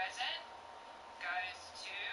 present goes to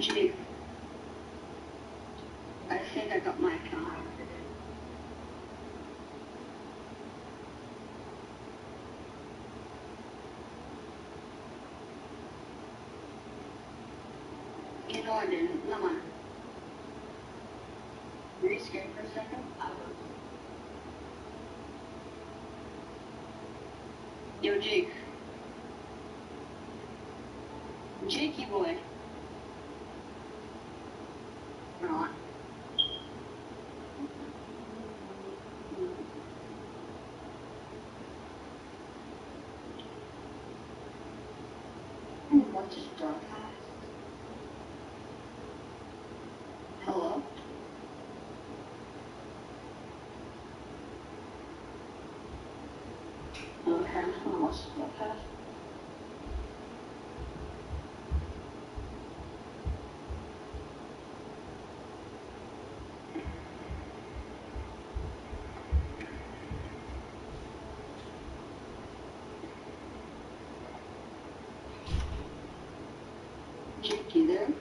Jake. I think I got my account. You know I didn't. Come on. Were you scared for a second? I was. Yo, Jake. Jakey boy. Not. What just broadcast? Hello? Just gonna watch this broadcast. Jake,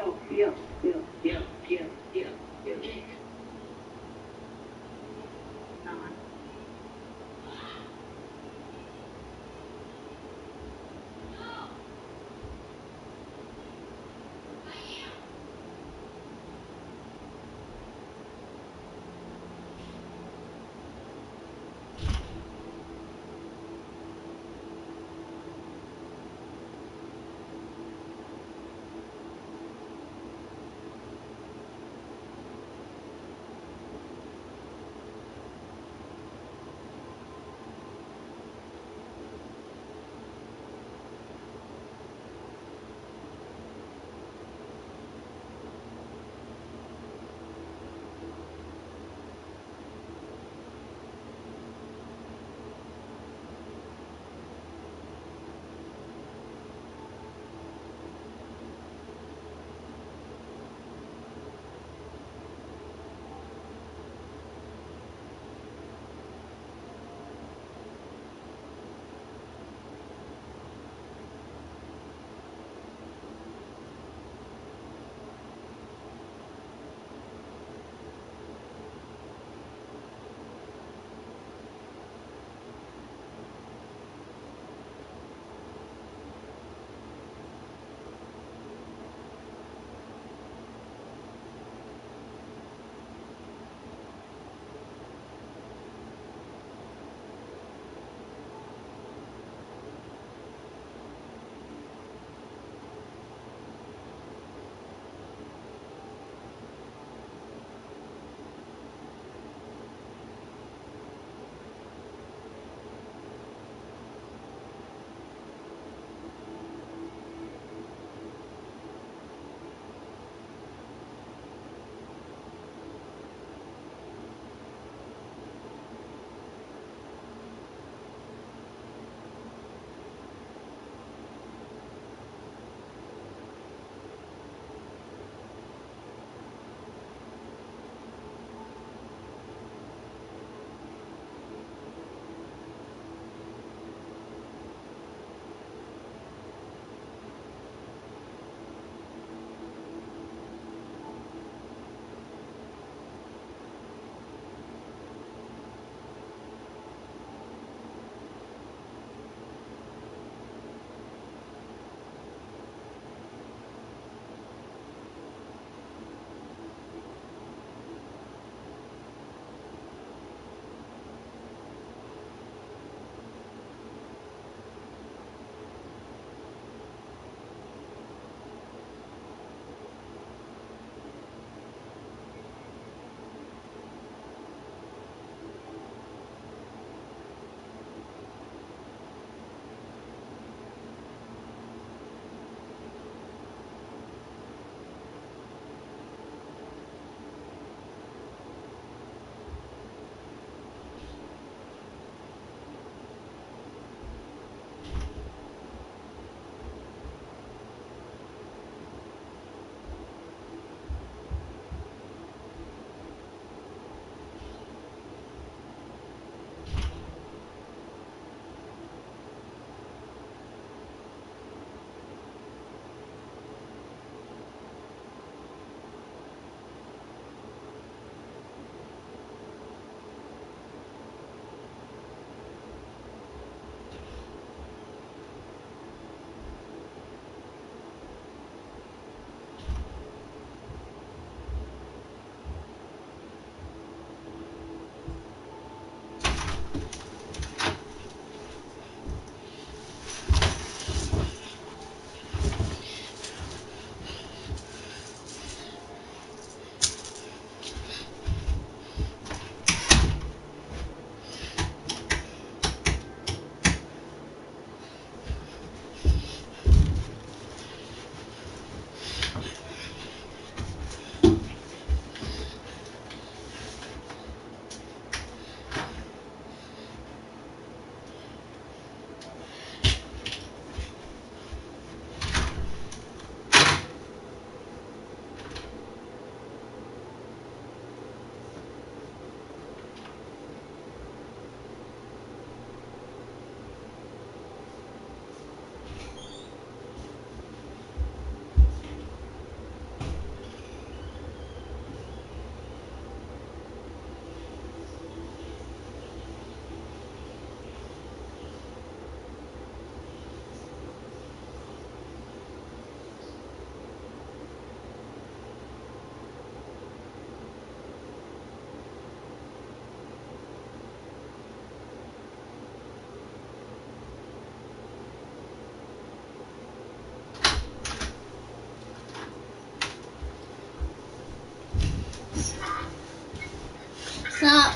Yo, yo, yo,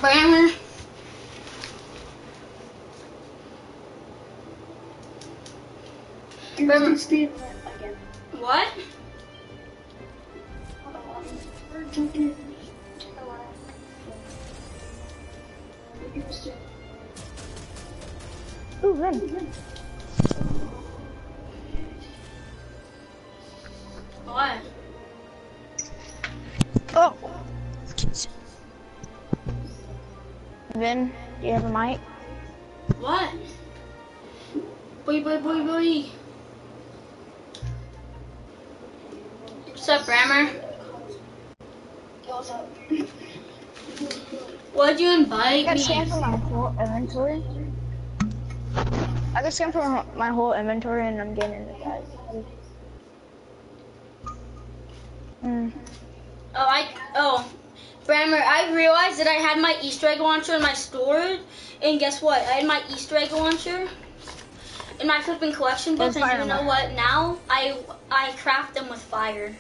not, Brammer. Got me? scanned for my whole inventory. I got scanned for my whole inventory and I'm getting into that. Mm. Oh, I oh, Brammer, I realized that I had my Easter egg launcher in my storage, and guess what? I had my Easter egg launcher in my flipping collection book, and you know what? Now I I craft them with fire.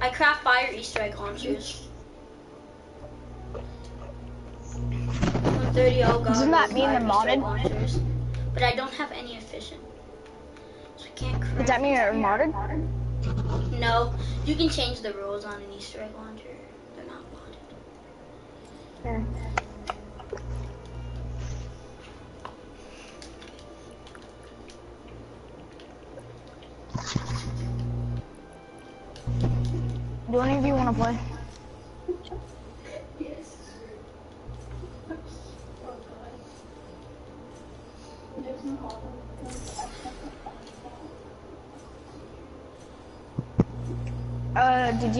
I craft fire Easter egg launchers. 130 oh god. Doesn't that mean they're modded? launchers. But I don't have any efficient. So I can't. Does that mean you're modded? No, you can change the rules on an Easter egg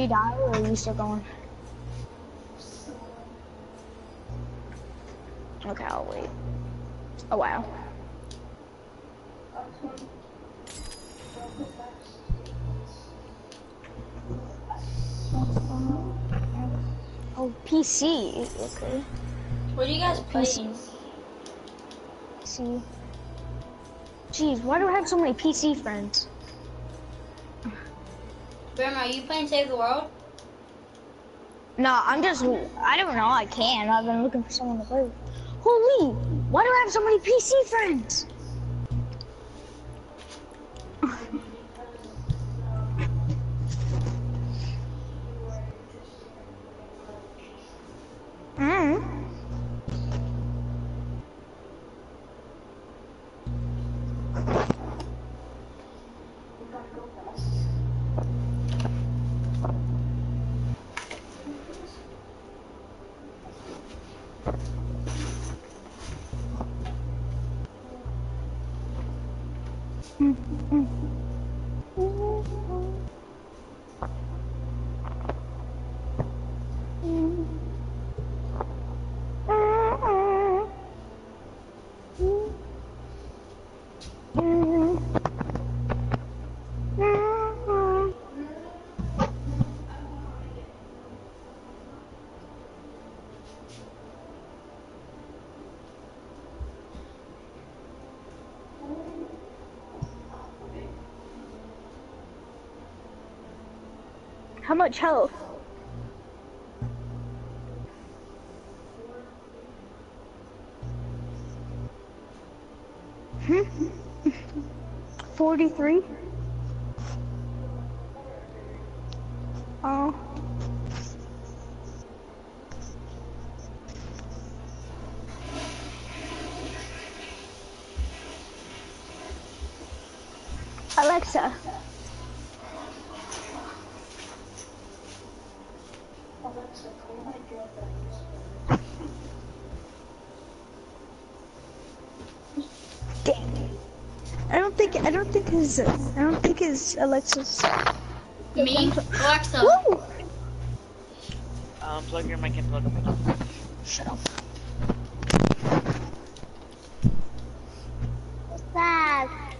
you die or are you still going? Okay, I'll wait. A while. Oh, oh PC. Okay. What are you guys PC. playing? PC. Jeez, why do I have so many PC friends? Are you playing Save the World? No, I'm just. I don't know. I can. I've been looking for someone to play. Holy! Why do I have so many PC friends? How much health? Hmm? 43? Oh. Alexa. Dang. I don't think I don't think his I don't think his Alexa's Me? Alexa. Woo! Um, plug your mic in, plug your mic in. Shut up. What's that?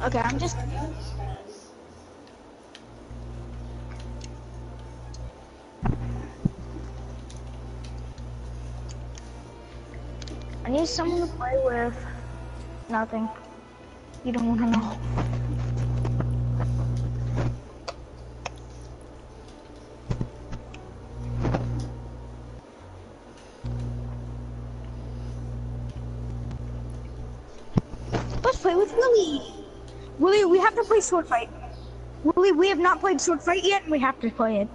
Okay, I'm just I need someone to play with nothing. You don't want to know. Let's play with Willie. Willie, we have to play sword fight. Willie, we have not played sword fight yet, and we have to play it.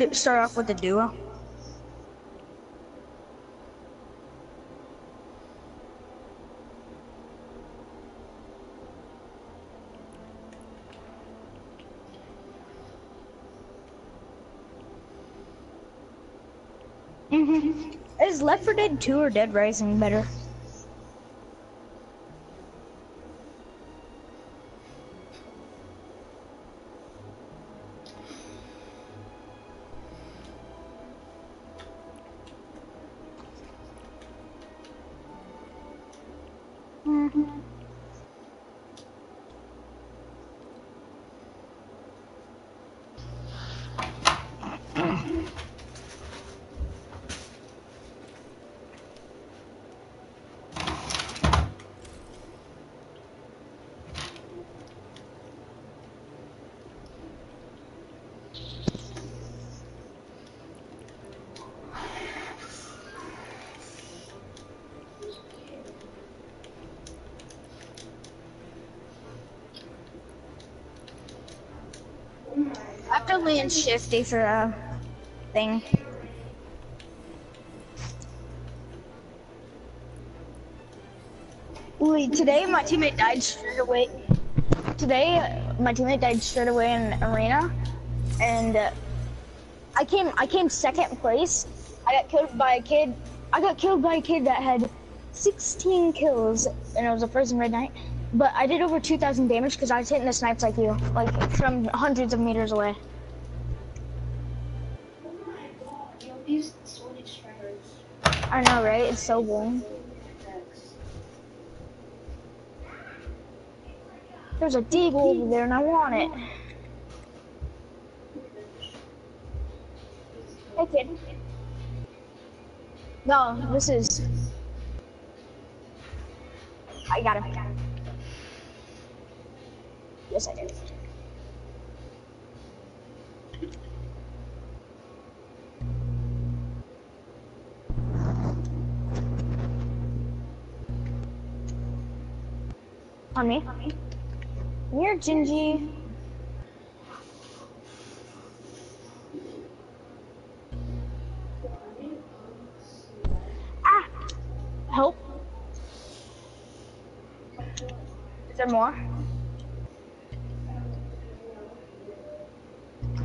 We start off with a duo? Mhm. Is Left 4 Dead 2 or Dead Rising better? I have to shifty for a thing. Wait, today my teammate died straight away. Today my teammate died straight away in arena, and uh, I came I came second place. I got killed by a kid. I got killed by a kid that had 16 kills, and it was a frozen red knight. But I did over 2,000 damage because I was hitting the snipes like you, like from hundreds of meters away. So warm. There's a deagle over there, and I want it. Hey, kid. No, this is. On me. Near Gingy. Ah! Help. Is there more?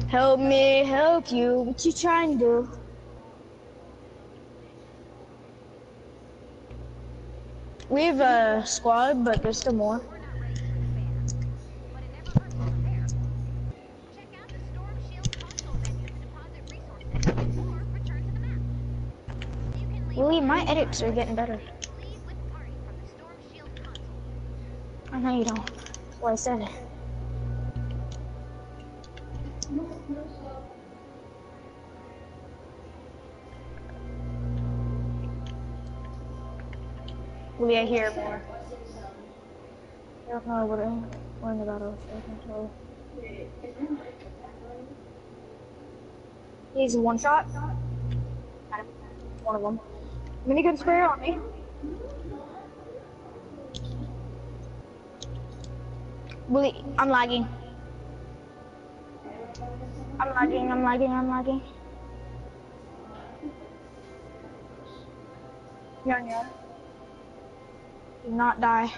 Help me, help you. What you trying to do? We have a squad, but there's still more. Willie, my edits are getting better. I know you don't. Why I said it. Willie, I hear more. I don't know what I'm worrying about. us, I. He's one shot. One of them. Minigun sprayer on me. Willie, I'm lagging. I'm lagging, I'm lagging, I'm lagging. Yarn yarn. Do not die.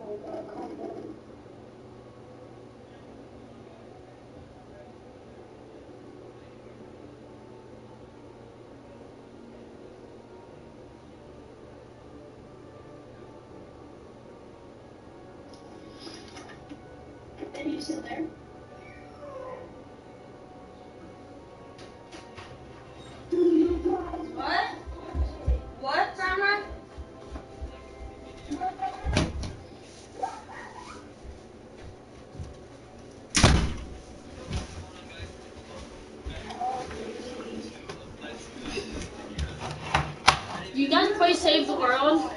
Are you still there? please save the world.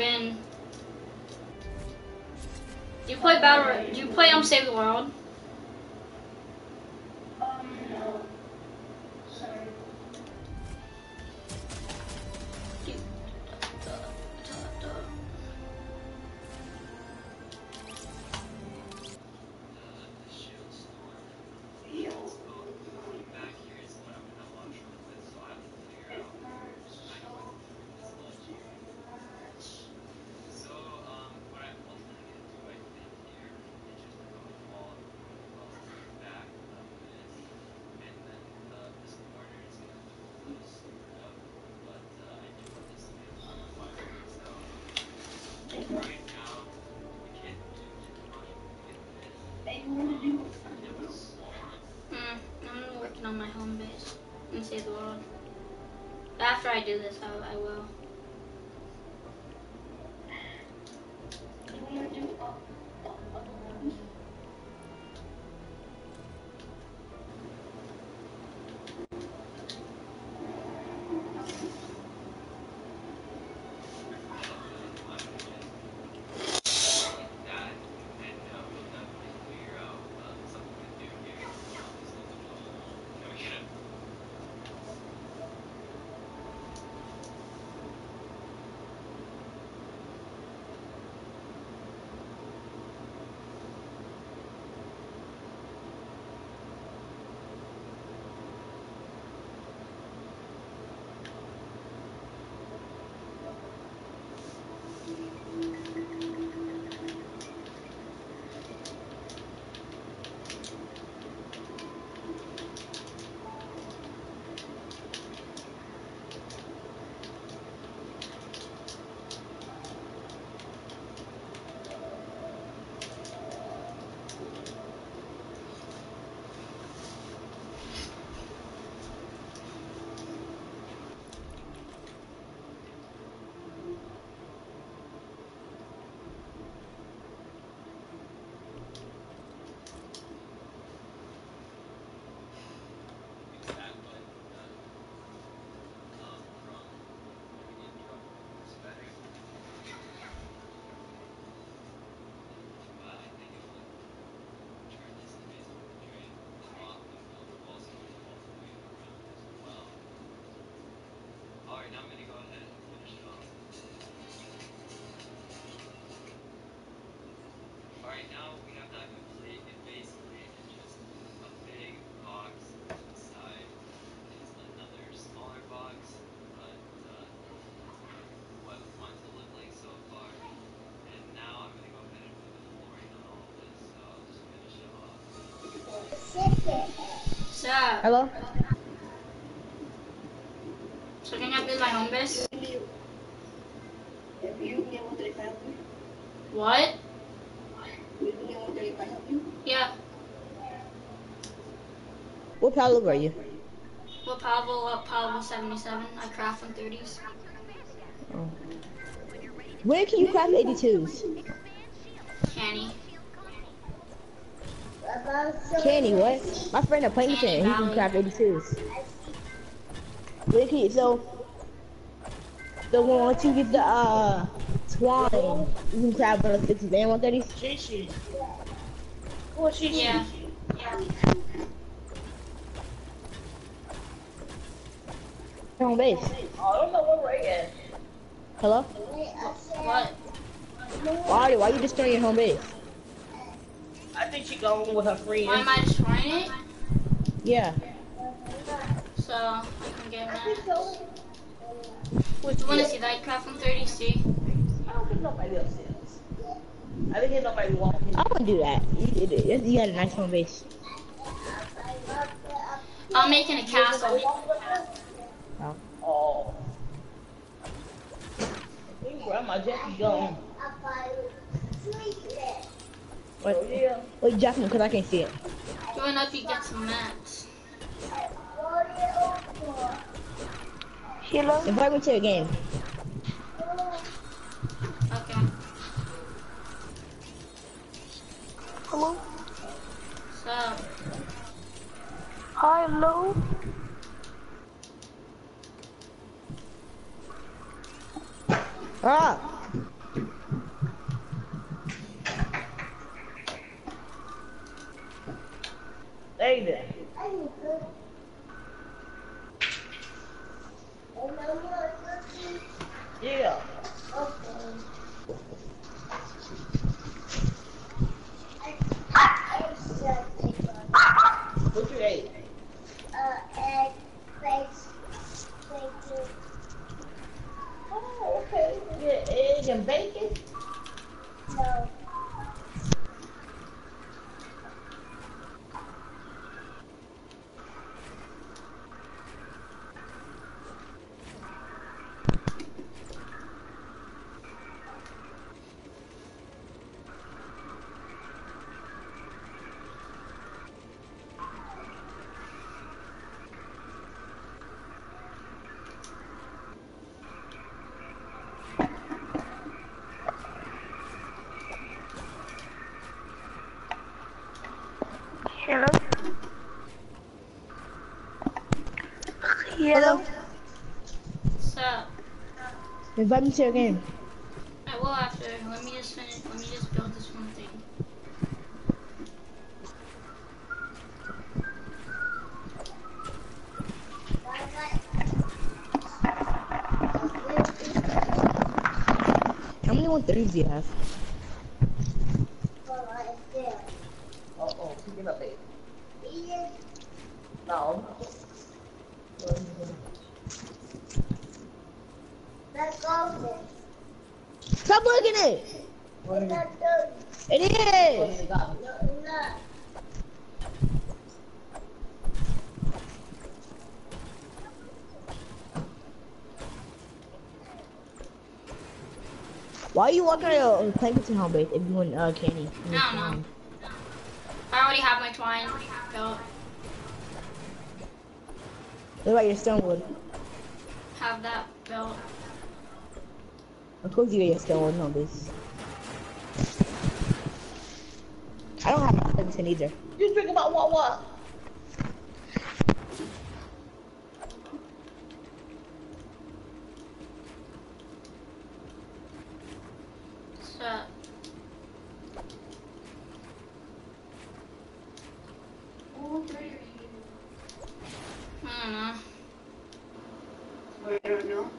Do you play Battle? Do you play um, Unstable World? Hello? So can I build my home base? What? Yeah. What level are you? What power level? What power level 77. I craft on 30s. Oh. Where can you craft 82s? Candy, what? My friend at Plankerton, he can craft 82s. Where so, the one once you get the, uh, twine, you can craft one of the 60s and 130s? Yeah. Home base. I don't know where Ray is. Hello? What? Why, why are you destroying your home base? I think going with her friends. Why am I destroying it? Yeah. So I can get that. You wanna see that craft from 30C? I don't think nobody else is. I didn't nobody walking. I wouldn't do that. You, you, you got a nice home base. I'm making a castle. Oh. I think Grandma Jackie gone. What? Oh, Yeah. Wait, Jackman, because I can't see it. Do you know if you get some mats? Hello? Invite me to a game. Okay. Hello? So Hi, hello? Ah! Hey there. Yeah. What you ate? Oh, okay. Yeah, egg and bacon. Hello? Hello? so Invite me to a game. I will after. Let me just finish. Let me just build this one thing. How many 130s do you have? Uh oh, picking up egg. No. Stop looking at it! What is it? It is! They got me. Why are you walking around a home base if you want uh, candy? I don't. I already have my twine built. What about your stonewood? Have that built. Of course you get your stonewood home base. I don't have my Plankerton either. You think about what what? So I don't know. I don't know.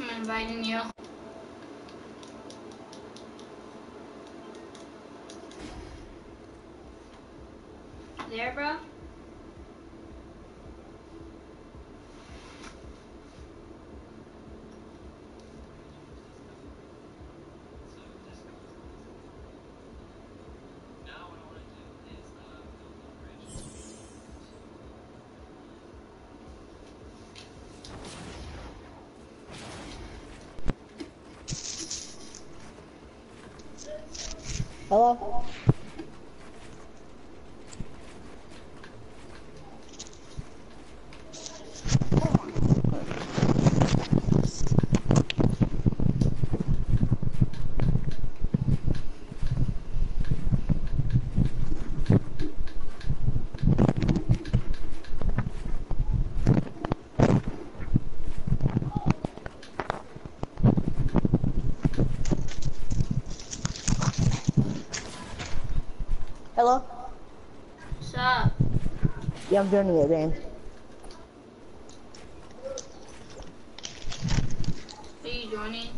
I'm inviting you. There, bro. So just now what I want to do is uh, build a bridge. Hello? Hello? What's up? Yeah, I'm joining it, man. Are you joining?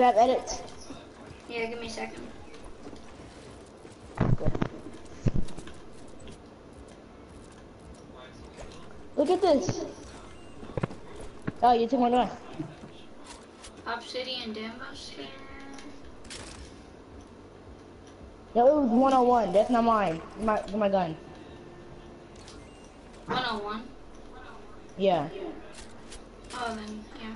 Can I have edits? Yeah, give me a second. Look at this. Oh, you took my gun. Obsidian Demos. No, it was 101. That's not mine. My my gun. 101. Yeah. Oh, then, yeah.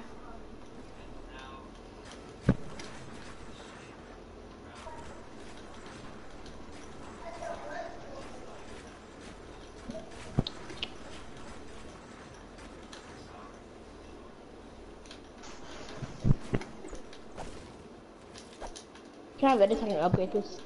Can I have edits? I can upgrade this.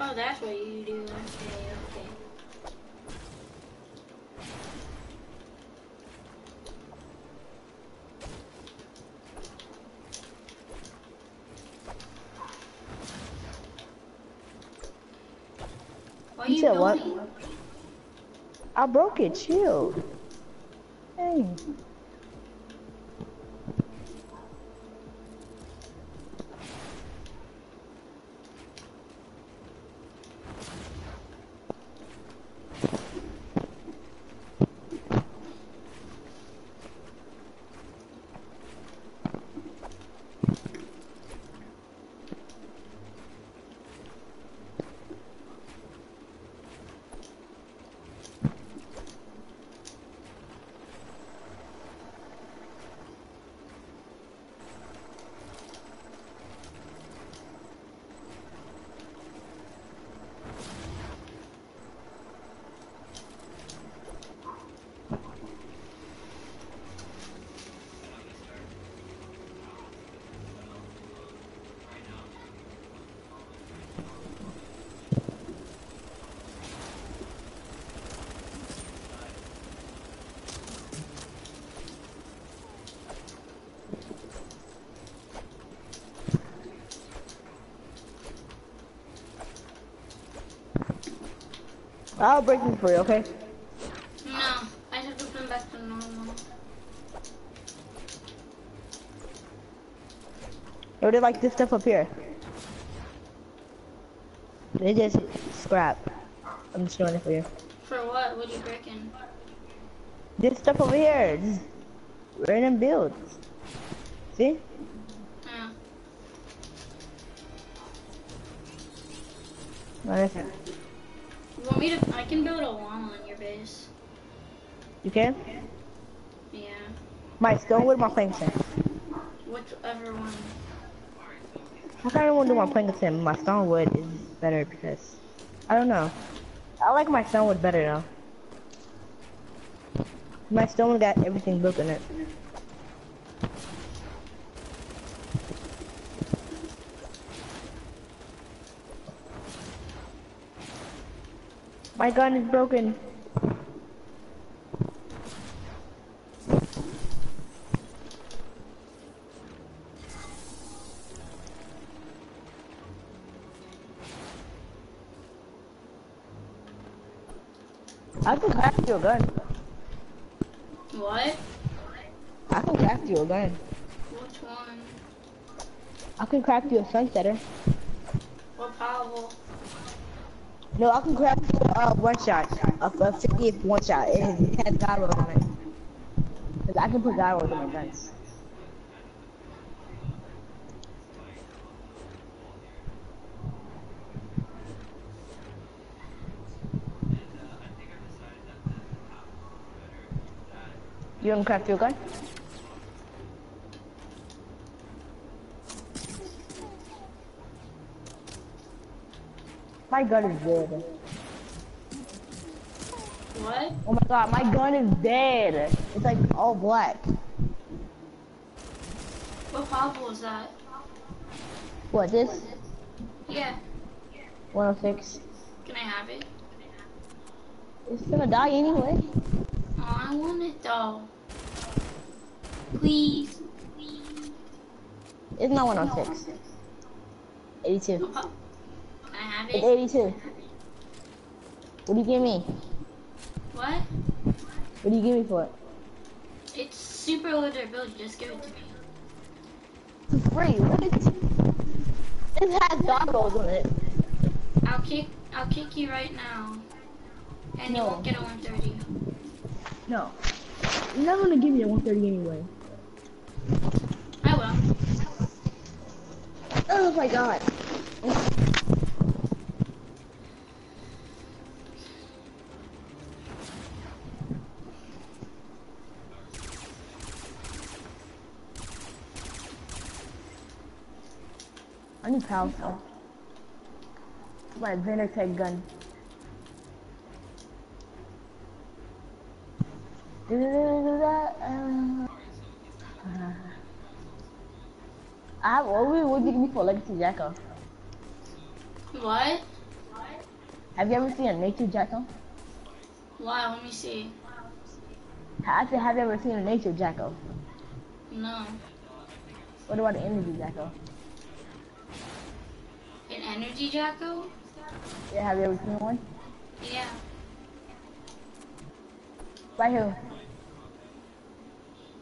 Oh, that's what you do. Okay, okay. You said what? I broke it, chill. Hey. I'll break it for you, okay? No, I have to come back to normal. Or they like this stuff up here. They just scrap. I'm just showing it for you. For what? What are you breaking? This stuff over here. Just random builds. See? You can? Yeah. My stonewood, or my Plankerton. Whichever one. I kind of want to do my Plankerton. My stonewood is better because I don't know. I like my stone wood better though. My stonewood got everything built in it. My gun is broken. I can craft you a gun. What? I can craft you a gun. Which one? I can craft you a sunsetter. What powerful? No, I can craft you a uh, one shot. A, a 50th one shot. It has, God on it. Cause I can put God rolls on my guns. To craft your gun? My gun is dead. What? Oh my god, my gun is dead. It's like all black. What powerful is that? What, this? Yeah. 106. Can I have it? It's gonna die anyway. Oh, I want it though. Please. It's not 106. 82. What po- Can I have it. It's it? 82. What do you give me? What? What do you give me for it? It's super low durability. Just give it to me. For free. What is It has goggles on it. I'll kick. I'll kick you right now, and you won't get a 130. No. You're not gonna give me a 130 anyway. I will. Oh my god. I need power cell. My Vindertech gun. Do that. Uh, uh, I have what would you give me for Legacy Jacko? What? Have you ever seen a nature Jacko? Why? Let me see. I said, have you ever seen a nature Jacko? No. What about an energy Jacko? An energy Jacko? Yeah, have you ever seen one? Yeah. Right here.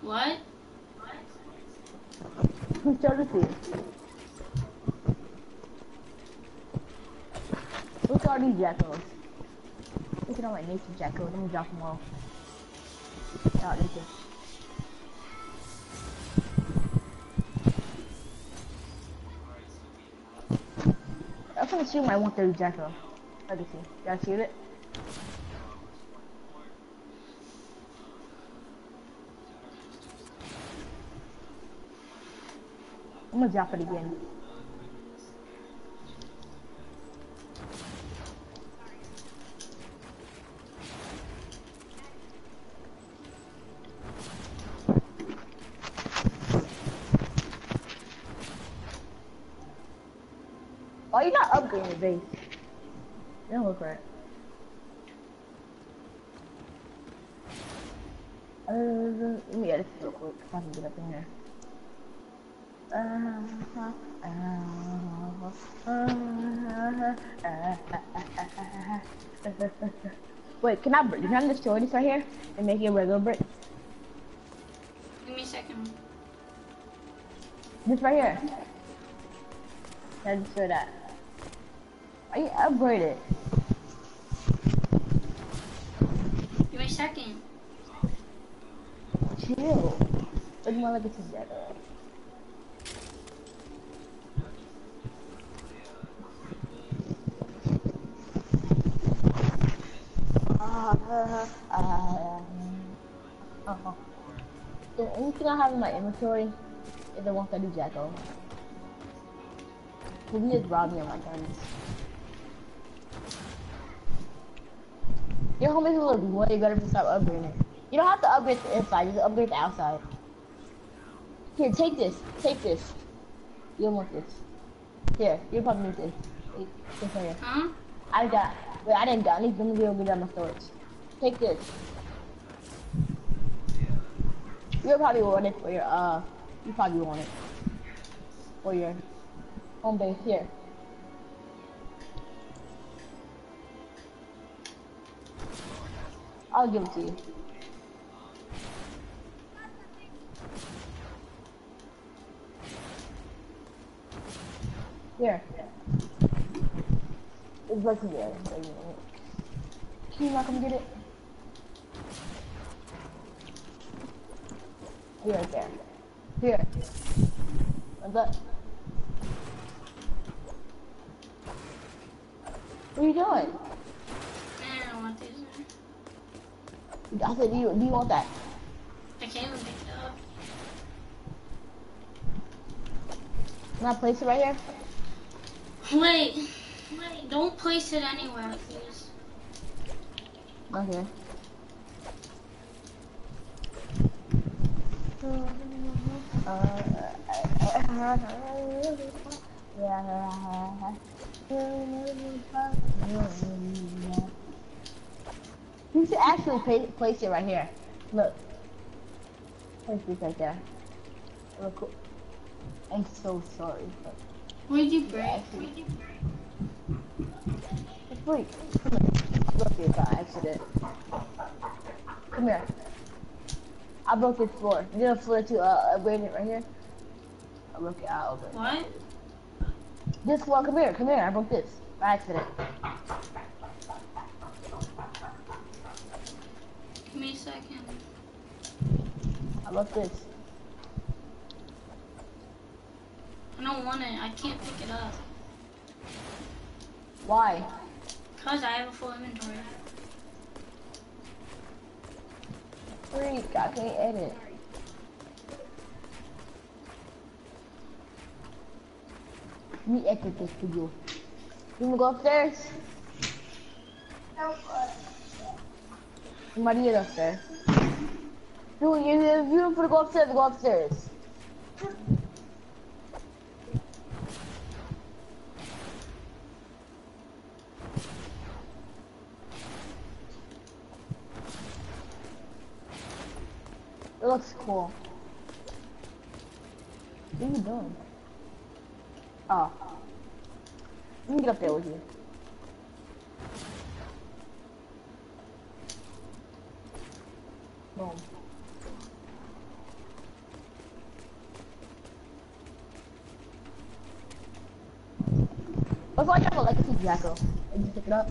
What? Who's Josie? Look at all these jackals. Look at all my nature jackals. Let me drop them all. Oh, Out nature. I'm gonna shoot my 130 jackal. Let me see. Did I shoot it? I'm gonna drop it again. Why you not upgrading the base? It don't look right. Uh, let me edit this real quick if I can get up in here. Wait, can I, can I destroy this right here and make it a regular brick? Give me a second. This right here. I destroy that? I upgrade it. Give me a second. Chill. Look more like it's. Uh, the only thing I have in my inventory is the one that do Jacko. He just robbed me of my guns. Your homies will look way better if you start upgrading it. You don't have to upgrade the inside, just upgrade the outside. Here, take this. Take this. You don't want this. Here, you probably need this. Take this right here. Huh? I got. Wait, I didn't got. I need to be able to get my storage. Take this. You'll probably want it for your uh. You probably want it for your home base here. I'll give it to you. Here. It's legendary. Can you not come get it? Here, right there. Here. What's that? What are you doing? I don't want these. I said, do you, do you want that? I can't even pick it up. Can I place it right here? Wait. Wait. Don't place it anywhere, please. Okay. You should actually pay, place it right here. Look. Place this right there. Look. cool. I'm so sorry. But What did you break? it's like, come here. I broke it by accident. Come here. I broke this floor. You know floor to uh, upgrade it right here? I broke it out. Okay. What? This floor, come here, come here. I broke this by accident. Give me a second. I broke this. I don't want it. I can't pick it up. Why? Cause I have a full inventory. Freak, I can't edit. Me edit this video. You wanna go upstairs? Somebody is upstairs. Dude, if you don't go upstairs, go upstairs. It looks cool. What are you doing? Oh. Ah. Let me get up there with you. Boom. Let's like have a legacy jackal. And you pick it up.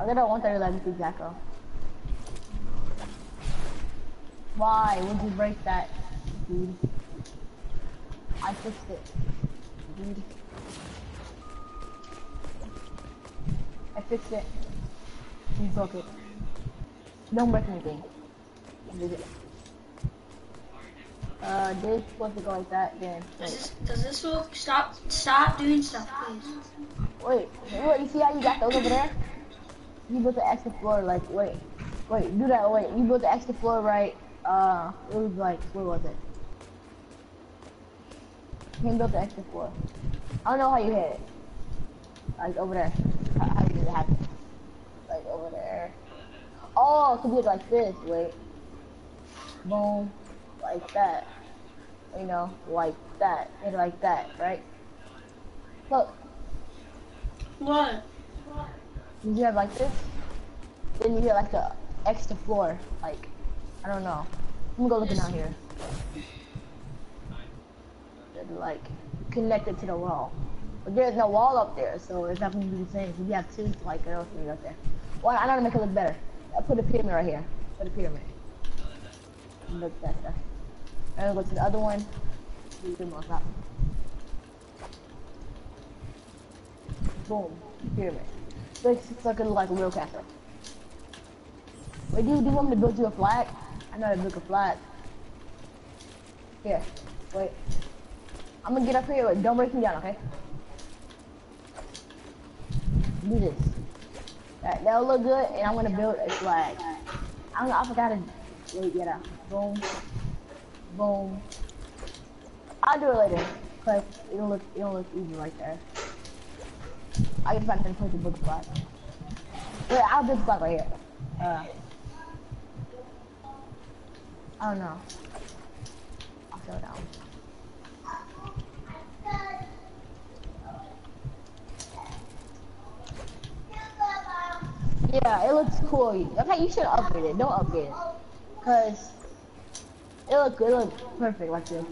I got a 130 legacy Jacko. Why would you break that, dude? I fixed it. Dude. I fixed it. You broke it. Don't break anything. Did it. Uh, this supposed to go like that, then. Does this does this work? Stop stop doing stuff, please. wait, wait, you see how you got those over there? You built the extra floor, like, wait, wait, do that, wait, you built the extra floor right, uh, it was like, where was it? You built the extra floor. I don't know how you hit it. Like, over there. How, how did it happen? Like, over there. Oh, it could be like this, wait. Boom. Like that. You know, like that. And like that, right? Look, What? You have like this. Then you get like a extra floor. Like, I don't know. I'm gonna go looking out here. Like, connected to the wall. But there's no wall up there, so it's not gonna be the same. If you have two, like, else things up there. Well, I know how to make it look better. I put a pyramid right here. Put a pyramid. Look at that. And go to the other one. Do them on top. Boom. Pyramid. Like a like a real castle. Wait, do you, do you want me to build you a flag? I know how to build a flag. Here, wait. I'm gonna get up here. Wait, don't break me down, okay? Do this. That, that'll look good, and I'm gonna build a flag. I. I forgot to wait. Get out. Boom. Boom. I'll do it later, cause it'll look it'll look easy right there. I can find a place to build the flag. Wait, I'll build the right here. Uh, don't know. I'll it down. Yeah, it looks cool. Okay, you should upgrade it. Don't upgrade it. Cause it look. It look perfect like this.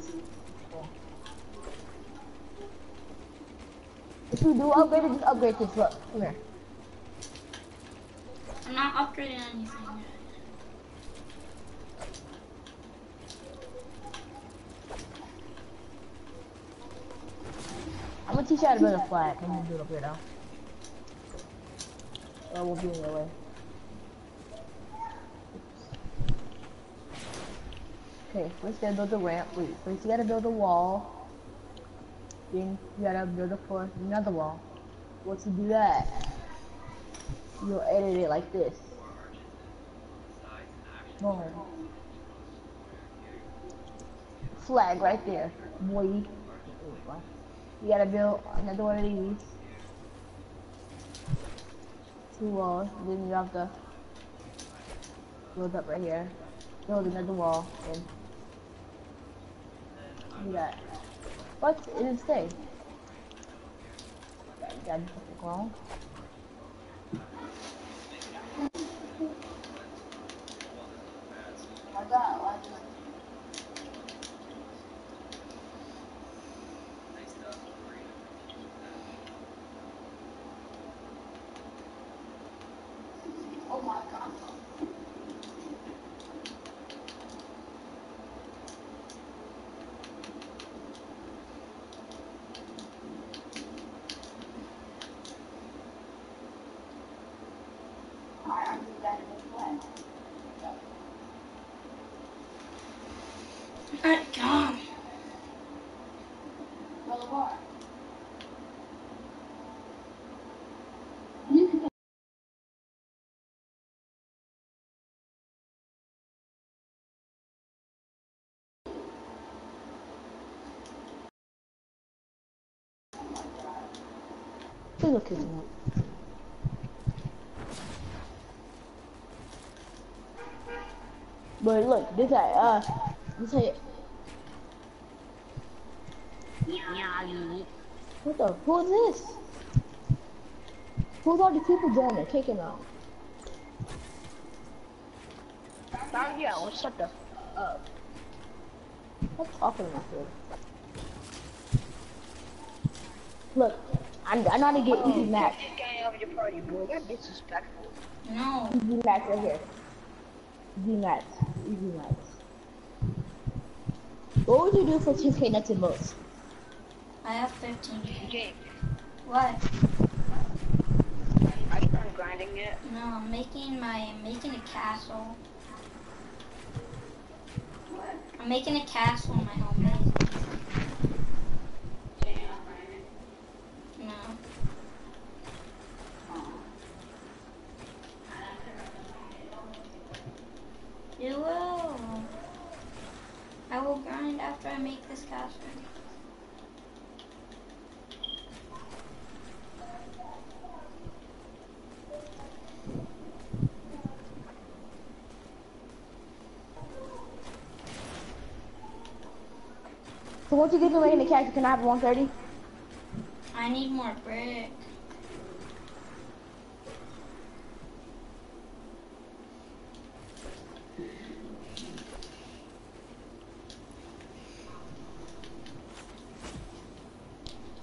If you do upgrade it, just upgrade this. Look, come here. I'm not upgrading anything. I'm gonna teach you how to build a flag. I'm gonna do it up here now. I won't be in your way. Okay, first you gotta build a ramp. Wait, first you gotta build a wall. Then you gotta build a floor, another wall. Once you do that, you'll edit it like this. Boom. Flag right there, boy. You gotta build another one of these. Two walls, then you have to build up right here. Build another wall, and do that. What? It didn't stay. That, that did something wrong. Alright, come. Please look that. But look, this guy, uh, this guy. What the? Who is this? Who's all the people joining? Kick him out. Found you. Shut the up. I'm talking to myself. Look, I'm, I know how to get easy max. This guy over your party, boy. You're disrespectful. No. Easy max right here. Easy max. Easy max. What would you do for 2k nuts and bolts? I have 15. Jake, What? are you done grinding yet? No, I'm making my I'm making a castle. What? I'm making a castle in my home base. No. You will. I will grind after I make this castle. So once you get the away in the character, can I have 130? I need more brick.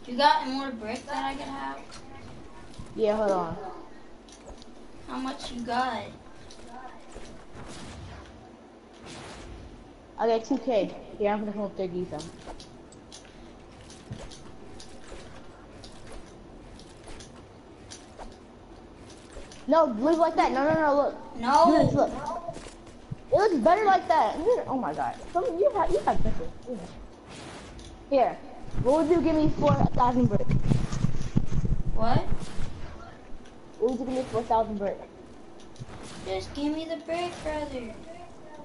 You got more brick that I could have? Yeah, hold on. How much you got? I got 2k. Yeah, I'm gonna come up there some. No, leave like that. No, no, no, look. Do this, No. look. It looks better like that. Oh my god. Some, you have, you have pictures. Here. What would you give me 4,000 bricks? What? What would you give me for a thousand bricks? Just give me the brick, brother.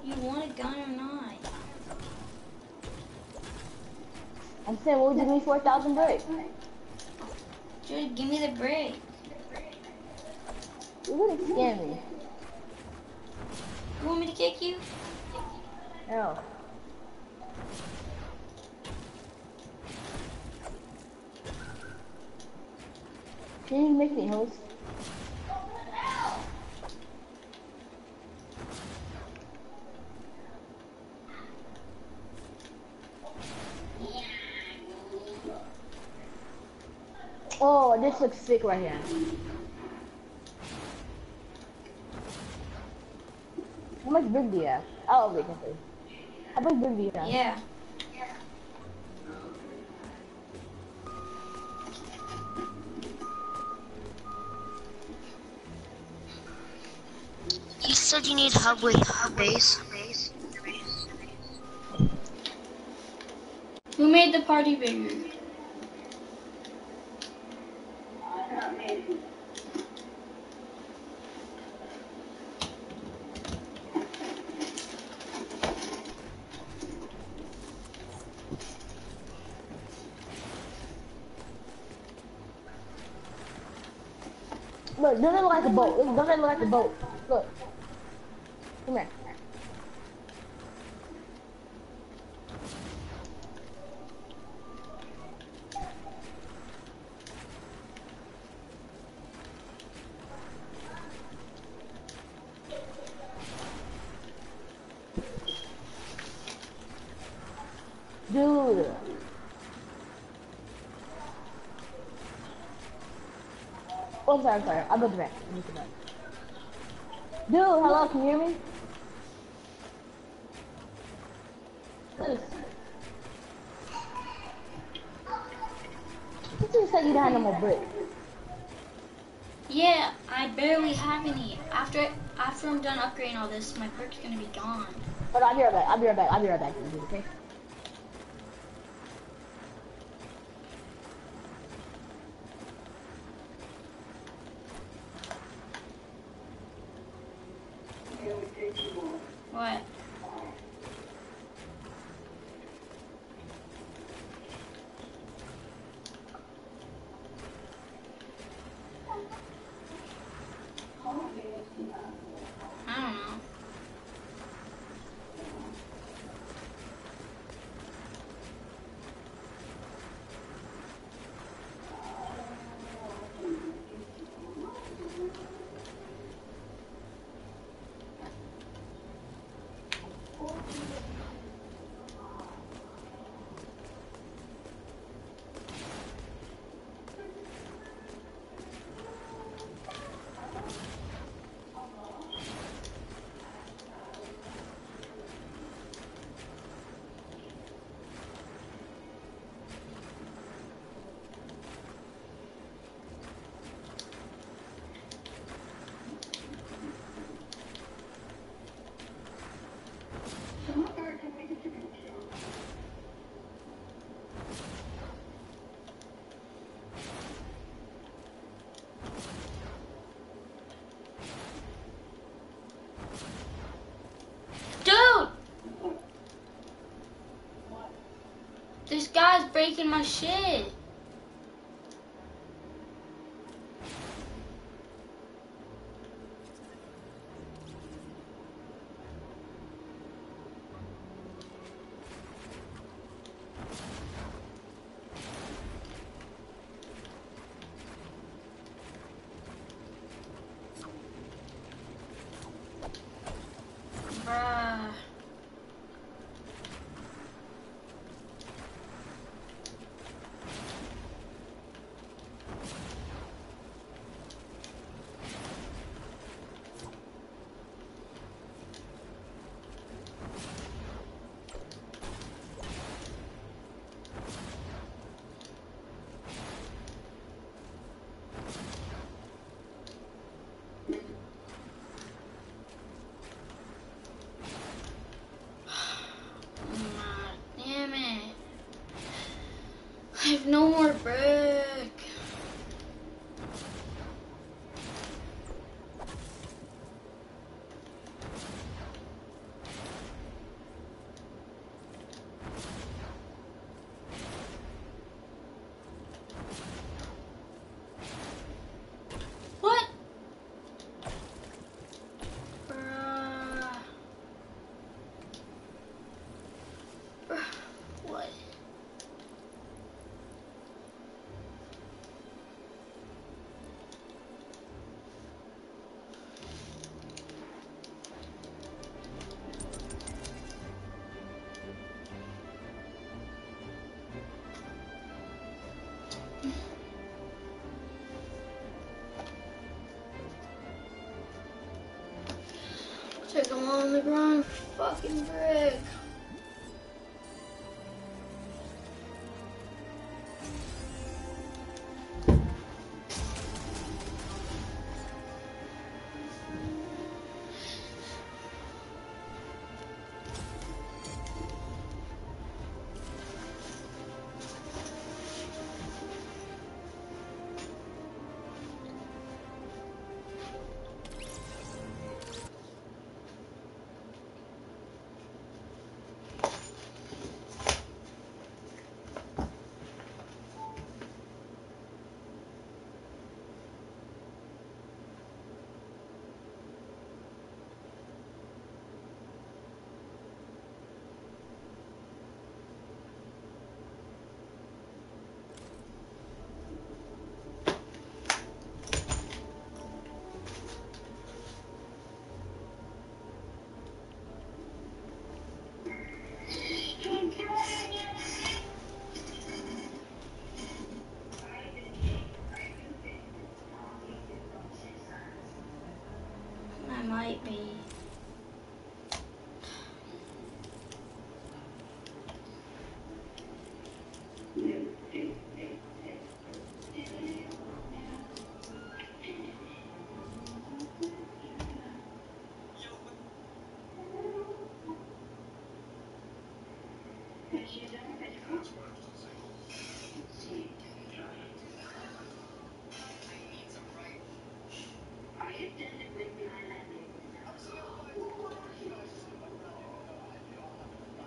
You want a gun or not? I'm saying, what would you give me 4,000 bricks? Just give me the brick. You wouldn't scare me. You want me to kick you? No. Can you make me host? Oh, this looks sick right here. How much brick do you? Oh, see. How much brick do? Yeah. You said need hub with hub base. Who made the party bigger? Look, don't look like a boat? Look, don't look like a boat? Look. Come here. Dude. Oh, sorry, sorry. I'll go to to bed. Dude, hello, can you hear me? Please. You just said you don't have no more bricks. Yeah, I barely have any. After after I'm done upgrading all this, my perk's gonna be gone. But I'll be right back. I'll be right back. I'll be right back. Okay? What? I don't know. Breaking my shit. Bruh. Ah, Damn it. I have no more brick. On the ground, fucking brick. Might be.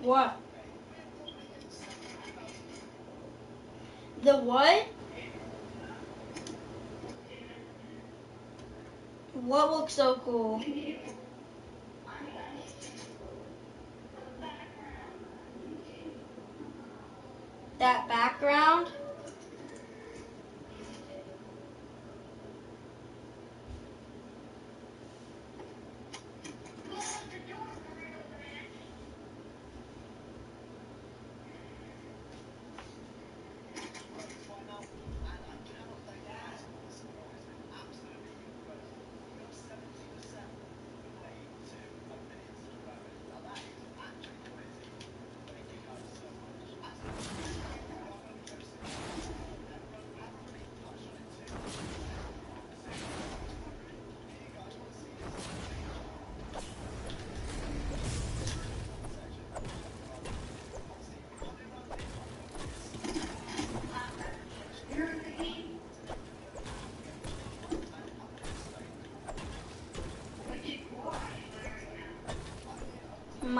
What? The what? What looks so cool?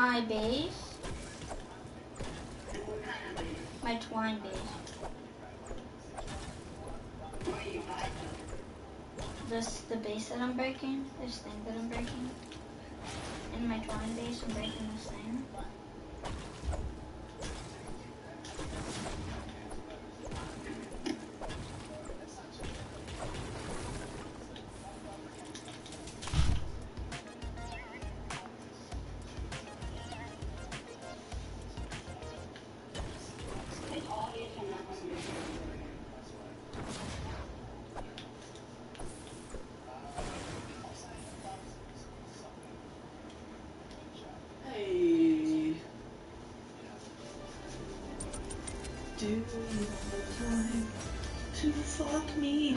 my base. My twine base. This the base that I'm breaking, this thing that I'm breaking. In my twine base, I'm breaking do you to fuck me?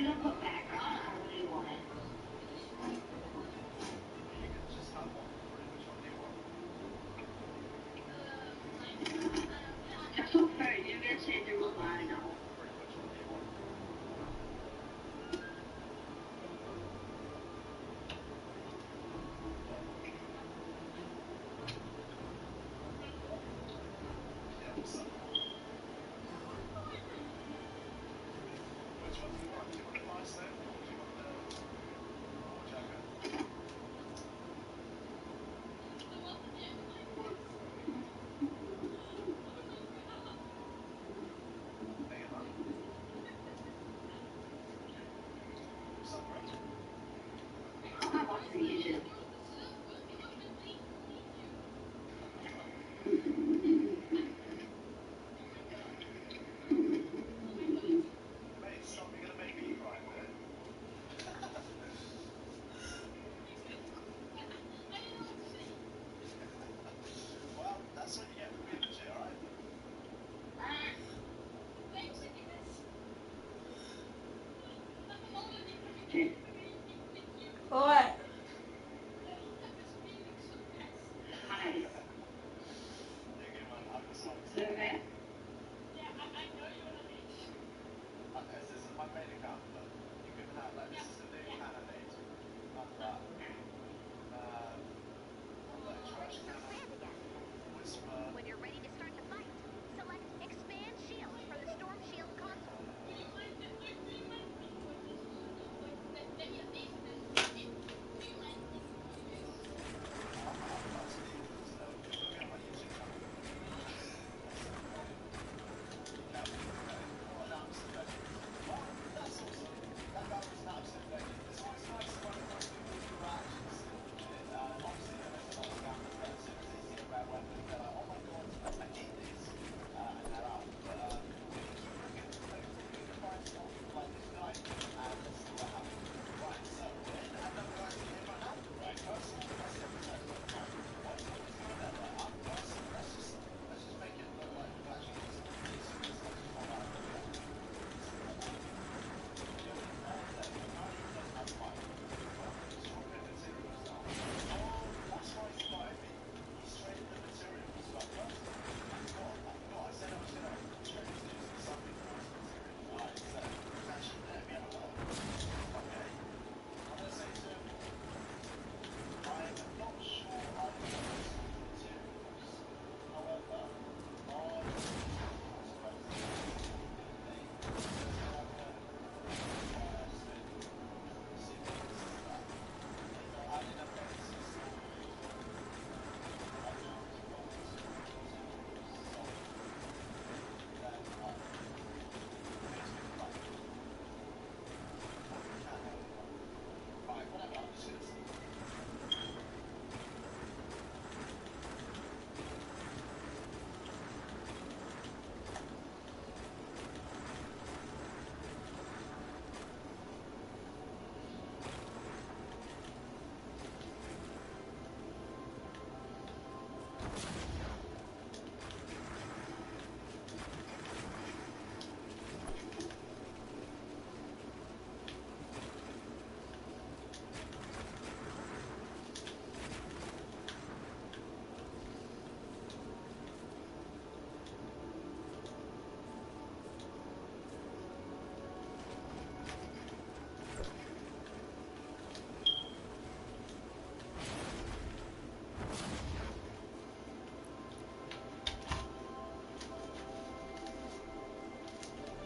You don't Philip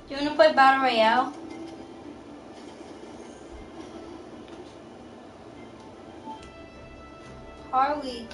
You wanna play Battle Royale? Harley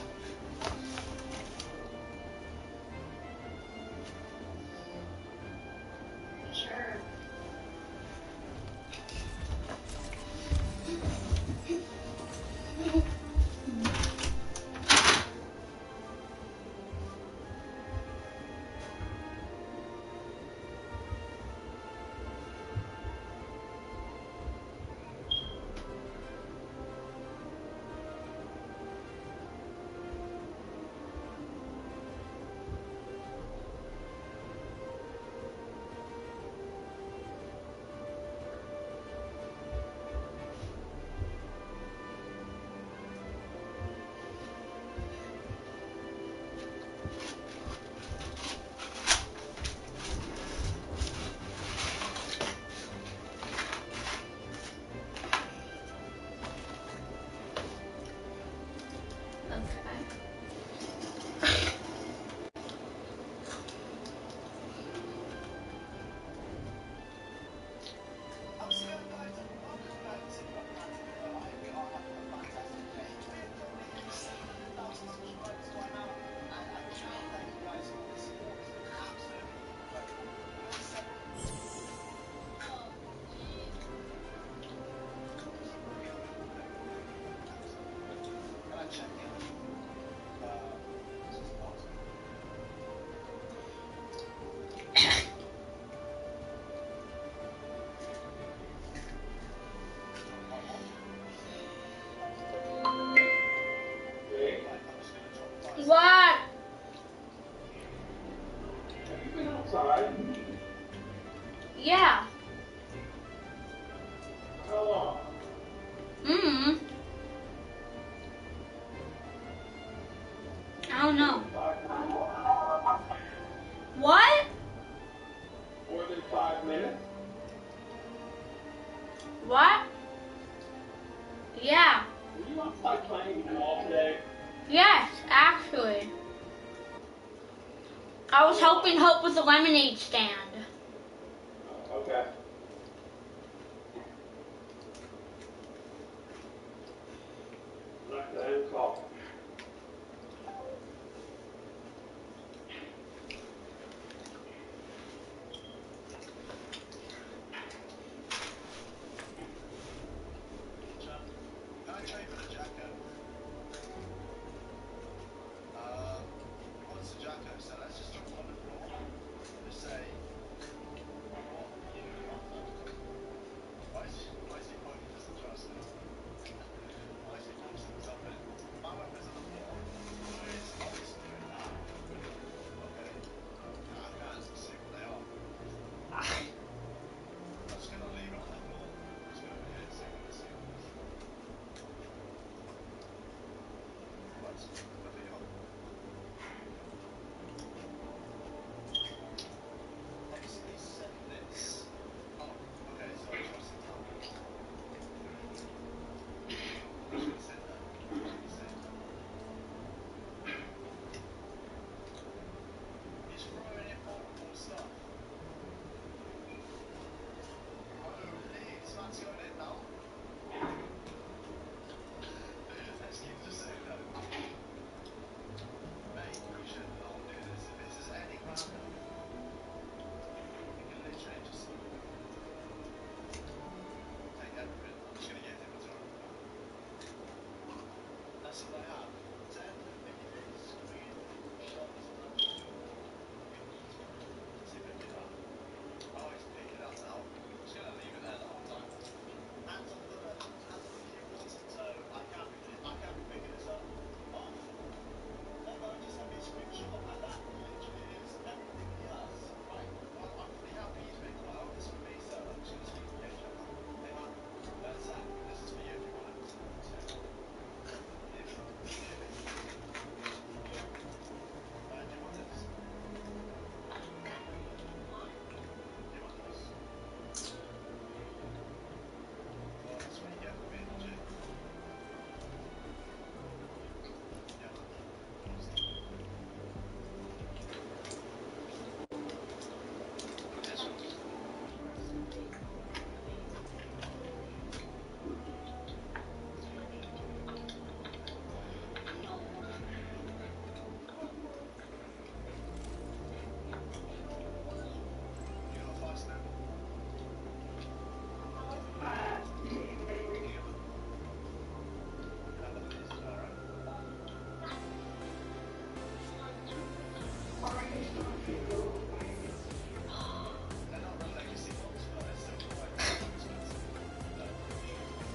help and help with the lemonade stand.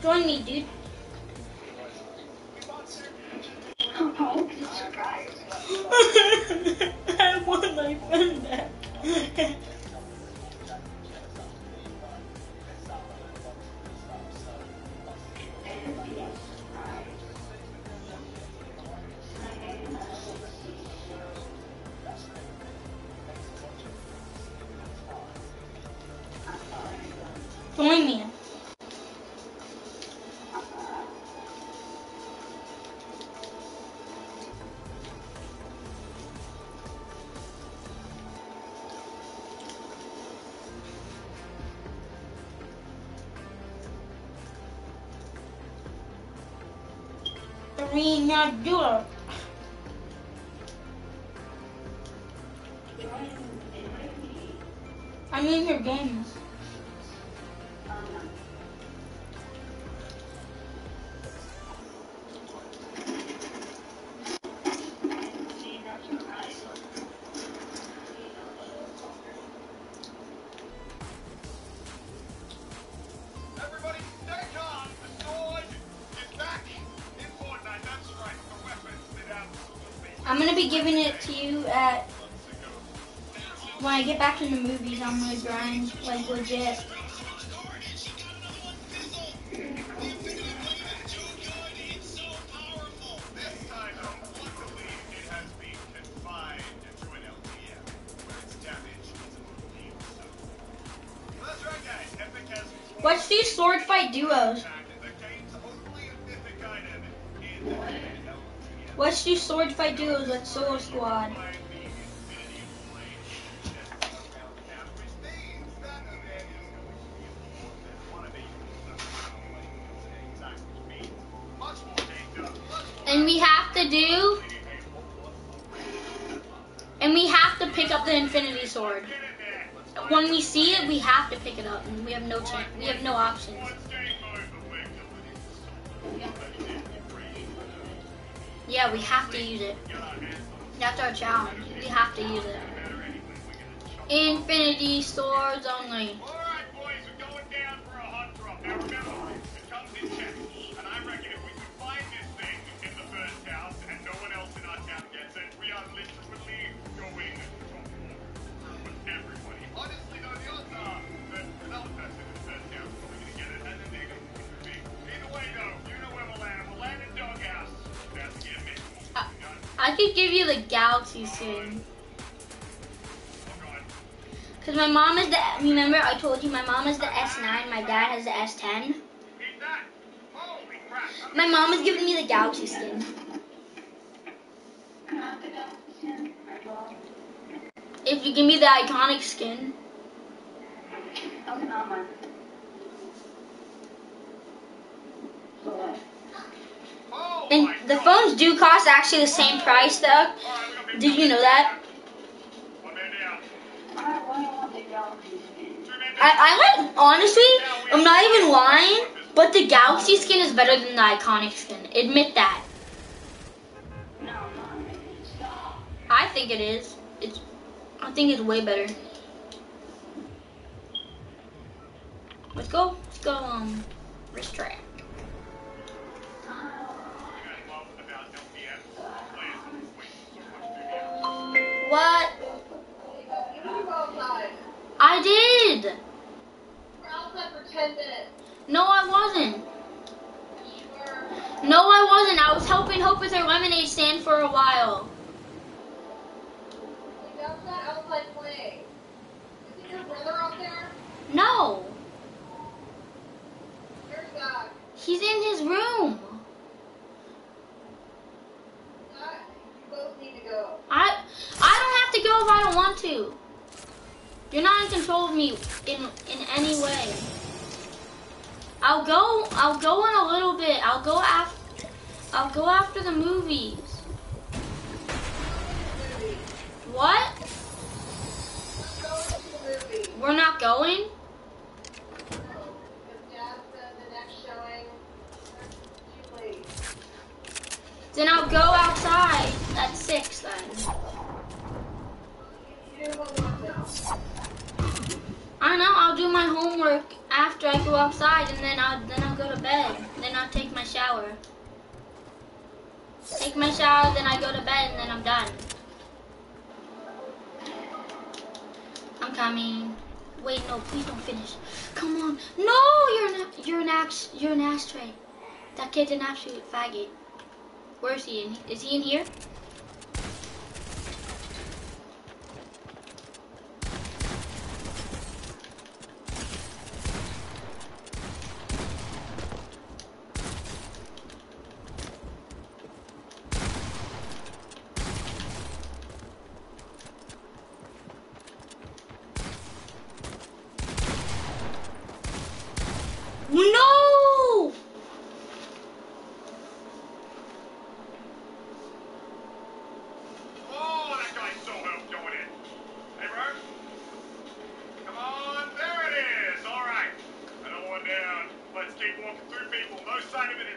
Join me, dude. I want my friend back. Join me. Arena, do grind like legit. We have to use it. That's our challenge. We have to use it. Infinity swords only. Give you the galaxy skin. Oh, Cause my mom is the. Remember, I told you my mom is the S9. My dad has the S10. Eat that! Holy crap! My mom is giving me the galaxy skin. If you give me the Ikonik skin, Okay, not mine. So what? Oh, and the phones do cost actually the same price though. Did you know that? I I like honestly, I'm not even lying, but the galaxy skin is better than the Ikonik skin. Admit that. I think it is. It's. I think it's way better. Let's go. Let's go. Um, wrist track. What? I did. No, I wasn't. No, I wasn't. I was helping Hope with her lemonade stand for a while. No. He's in his room. I I don't have to go if I don't want to. You're not in control of me in in any way. I'll go I'll go in a little bit. I'll go after I'll go after the movies. What? We're not going? Then I'll go outside at six then. I know, I'll do my homework after I go outside and then I'll then I'll go to bed. Then I'll take my shower. Take my shower, then I go to bed, and then I'm done. I'm coming. Wait, no, please don't finish. Come on. No, you're an you're an ax you're an ashtray. That kid's an absolute faggot. Where is he? In? Is he in here? No! Oh, that guy's so help going in. Hey, bro. Come on, there it is. All right. Another one down. Let's keep walking through people. No sign of an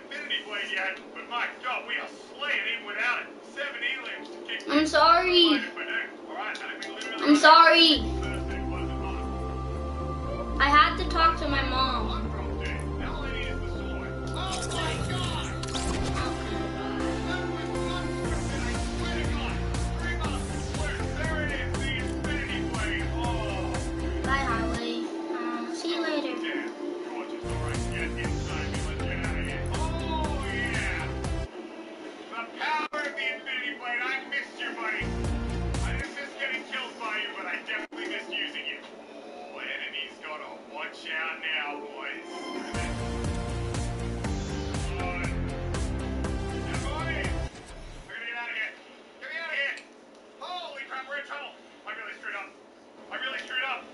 infinity yet, but my God, we are slaying even without it. Seven elims to kick. I'm sorry. If we do. All right, I mean literally. I'm sorry. Thursday, close at nine. I had to talk to my mom. One drop dead. That lady is the sword. Oh my God! Watch out now, boys. Out of here. Get me out of here. Holy crap, we're in trouble. I really screwed up. I really screwed up.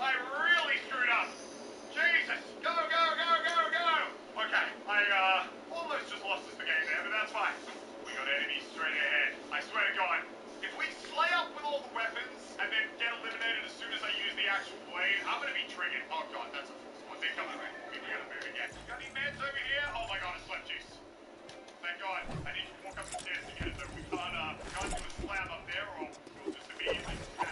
I really screwed up. Jesus! Go, go, go, go, go! Okay, I uh almost just lost game there, but that's fine. We got enemies straight ahead. I swear to God, if we slay up with all the weapons and then as soon as I use the actual blade, I'm gonna be triggered. Oh God, that's a one thing coming right. We gotta move again. Got any meds over here? Oh my God, a slurp juice. Thank God. I need to walk up the stairs it, though. We can't, uh, can't do a slam up there, or we'll just immediately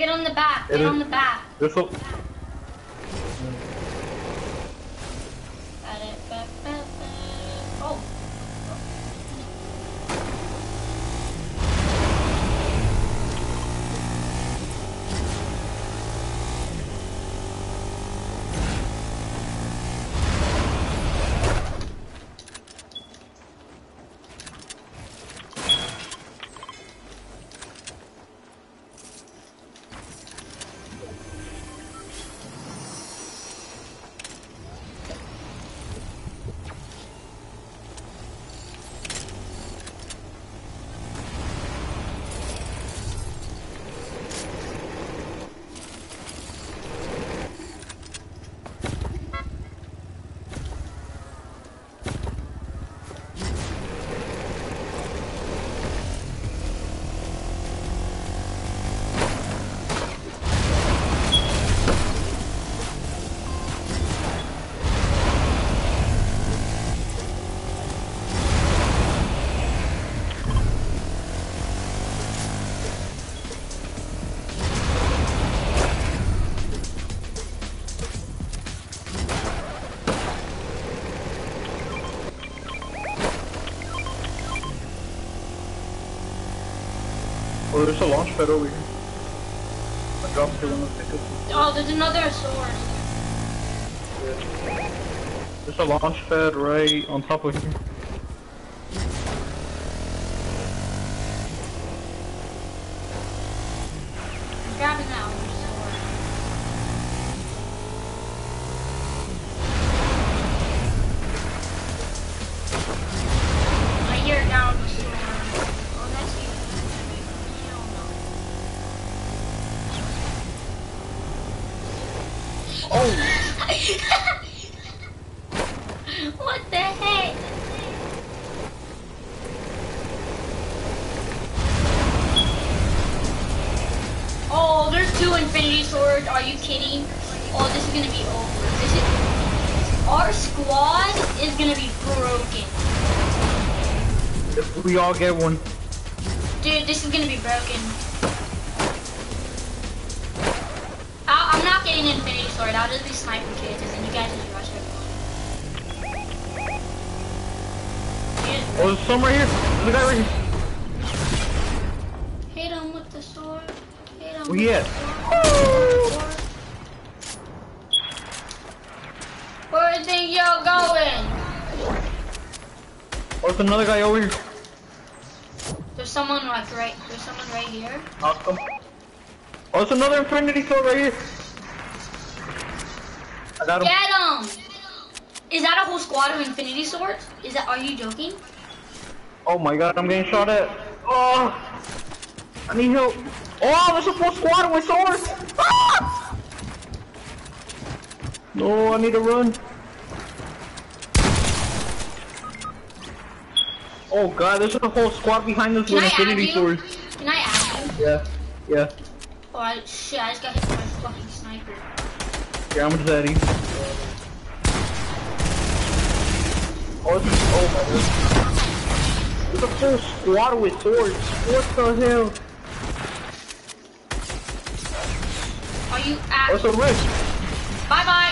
Get on the back. Get on the back. This will. Oh, there's a launch pad over here. I dropped it when I picked it. Oh, there's another sword. There's a launch pad right on top of here. Get one. Dude, this is gonna be broken. I I'm not getting infinity sword. I'll just be sniping kids, and then you guys just rush everyone. Hit, Oh, there's some right here. There's a guy right here. hit him with the sword. Hit him Where with he the at? sword. Where do you think you're going? Oh, there's another guy over here. There's someone like right. There's someone right here. Awesome. Infinity sword right here. I got him. Get him! Is that a whole squad of infinity swords? Is that? Are you joking? Oh my god, I'm getting shot at. Oh, I need help. Oh, there's a full squad with swords. Ah! No, I need to run. Oh god, there's a whole squad behind us Can with I infinity swords. Can I add you? Yeah, yeah. Oh I, shit! I just got hit by a fucking sniper. Yeah, I'm just adding. Oh, this is, oh my god. There's a full squad with swords. What the hell? Are you at? it's a risk. Bye bye.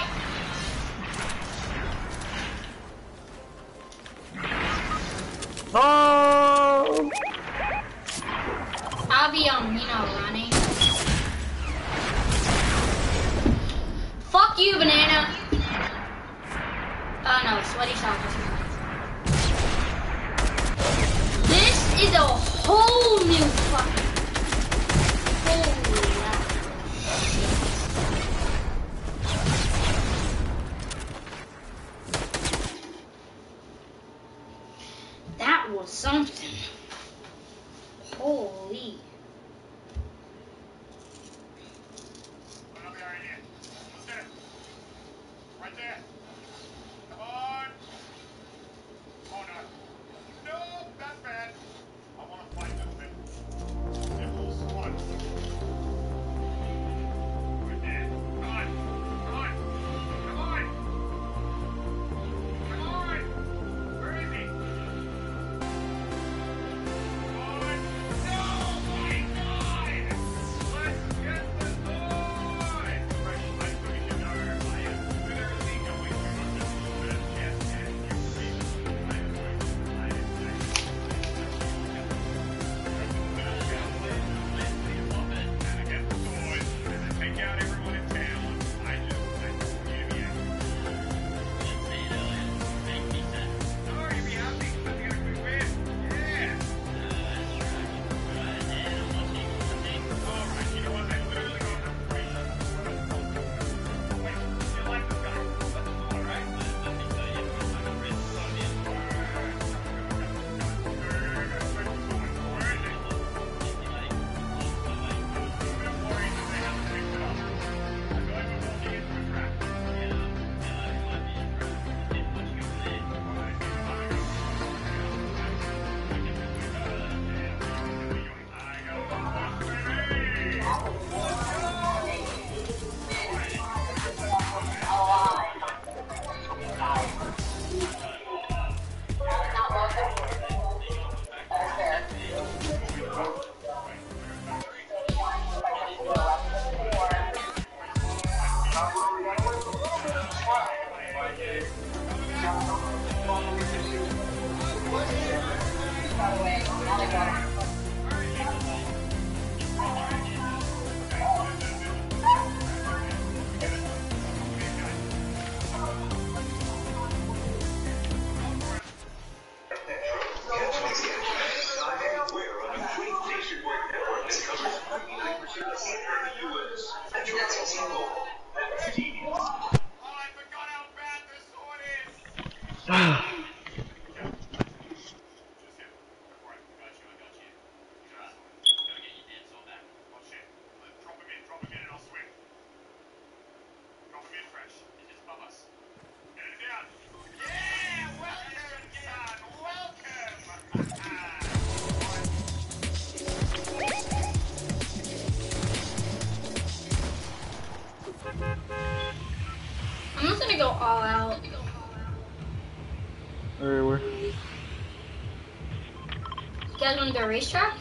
Guys racetrack?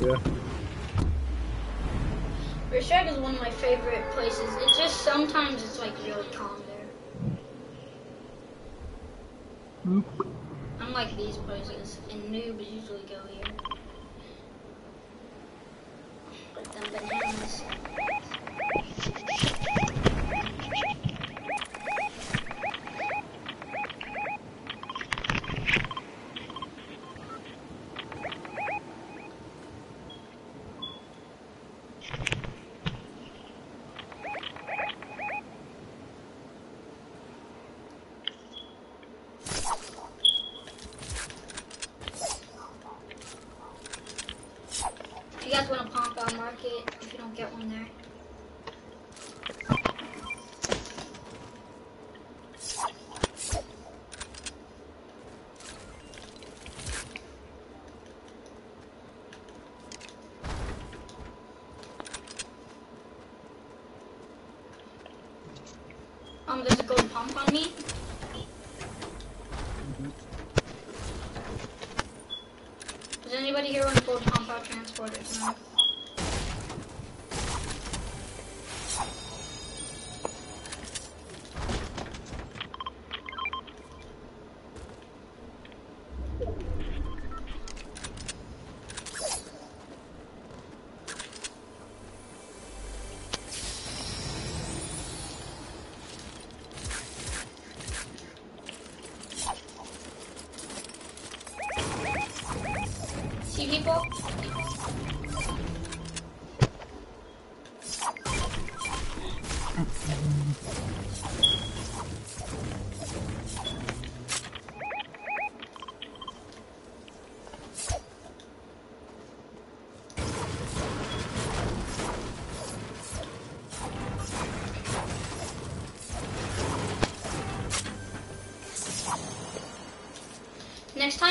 Yeah. Racetrack is one of my favorite places. It's just sometimes it's like really calm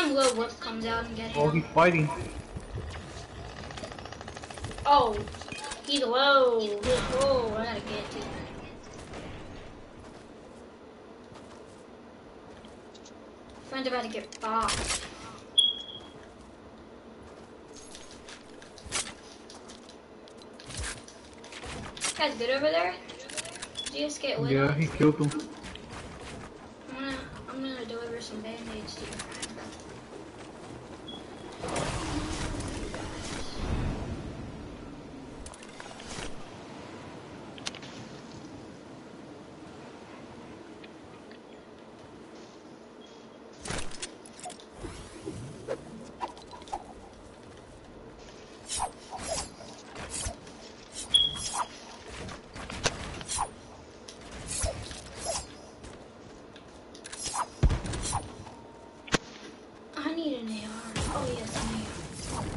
Time Lil Wolf comes out and get Oh, him. he's fighting. Oh, he's low. He's low. I gotta get to him. Friend's about to get boxed. Guys, good over there? Did you just get lit Yeah, he killed him. I'm gonna, I'm gonna deliver some band-aids to your friend. I need an AR. Oh yes, an AR.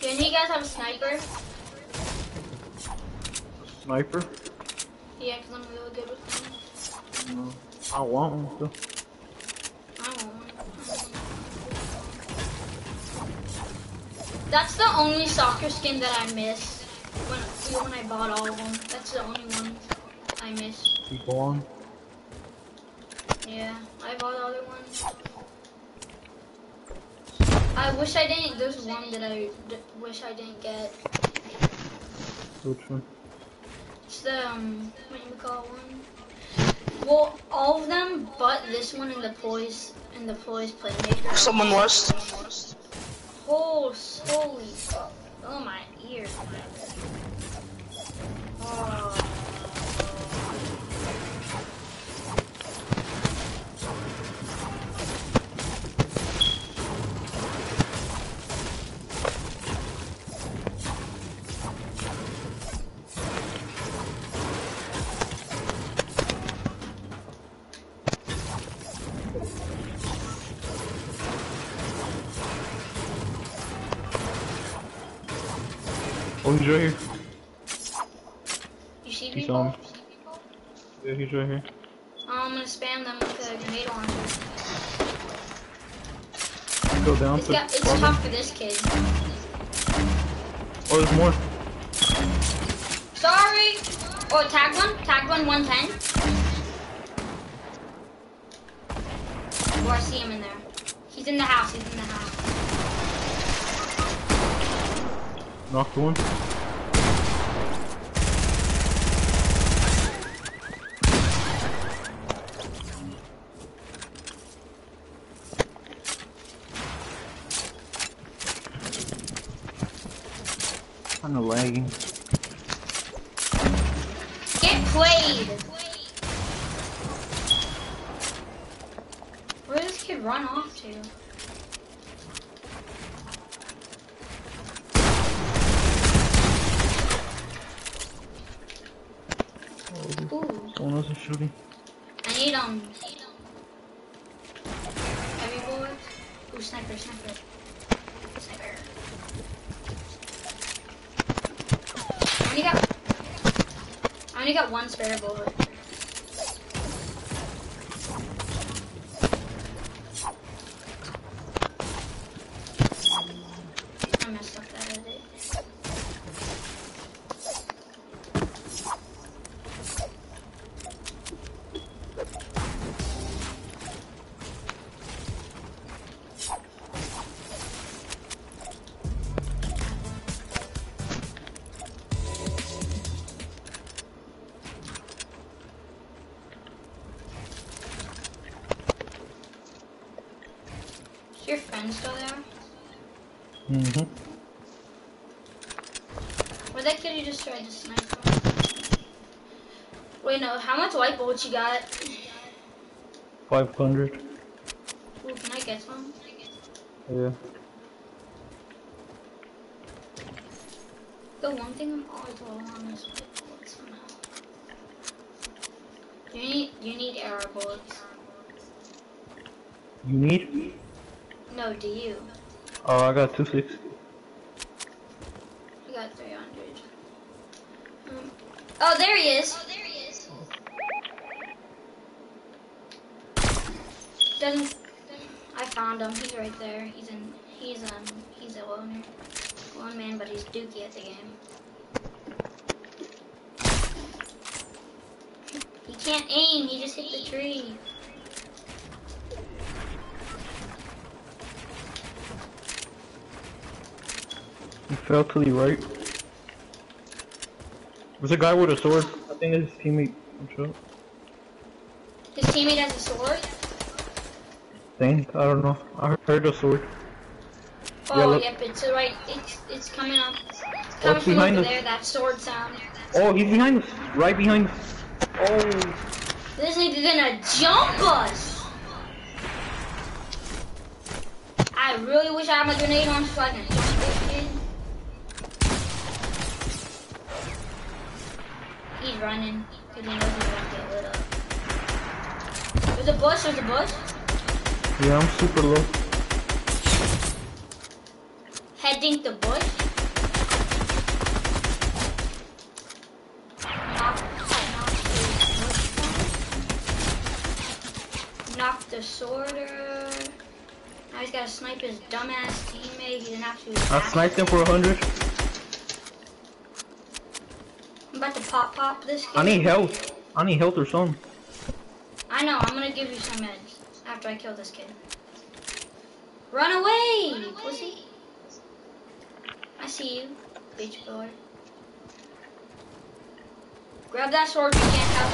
Do any of you guys have a sniper? Sniper? Yeah, because I'm really good with them. No. I want one still. I want one. That's the only soccer skin that I miss when when I bought all of them. That's the only one I miss. Keep on. Yeah, I bought the other ones. I wish I didn't. There's one that I d- wish I didn't get. Which one? It's the um, what you call one? Well, all of them, but this one in the poise, in the Poised Playmaker. Someone lost. Oh, holy fuck. Oh, my ears. Oh. He's right here. You see people? on. Yeah, he's right here. Oh, I'm gonna spam them with a grenade launcher. Go down It's, to. got, it's bottom. tough for this kid. Oh, there's more. Sorry! Oh, tag one? Tag one 110? Oh, I see him in there. He's in the house, he's in the house. Knocked one. Kinda lagging. Much white bullets you got? 500. Ooh, can I get some? Yeah. The one thing I'm always low on is bullets somehow. You need, you need arrow bullets. You need? No, do you? Oh, I got 260. I got 300. Um, oh, there he is. Doesn't. I found him. He's right there. He's in. He's um. He's a loner. Lone man, but he's dookie at the game. He can't aim. He just hit the tree. The right. There's a guy with a sword. I think it's his teammate. I'm sure. His teammate has a sword. Think? I don't know. I heard a sword. Oh, Yeah, look. yep. It's right. It's it's coming up. It's Oh, coming it's from behind over us. there. That sword sound. Oh, he's behind us. Right behind us. Oh. This nigga gonna jump us. I really wish I had my grenade on so I can jump this kid. He's running because he knows he's gonna get lit up. There's a bush. There's a bush. Yeah, I'm super low. Heading the bush. Knock, knock the bush. Knock the sorter. Now he's gotta snipe his dumbass teammate. He's an absolute. I sniped him for a 100. pop pop this game. I need health. I need health or something. I know, I'm gonna give you some meds after I kill this kid. Run away, Run away. pussy. I see you, bitch boy. Grab that sword, you can't have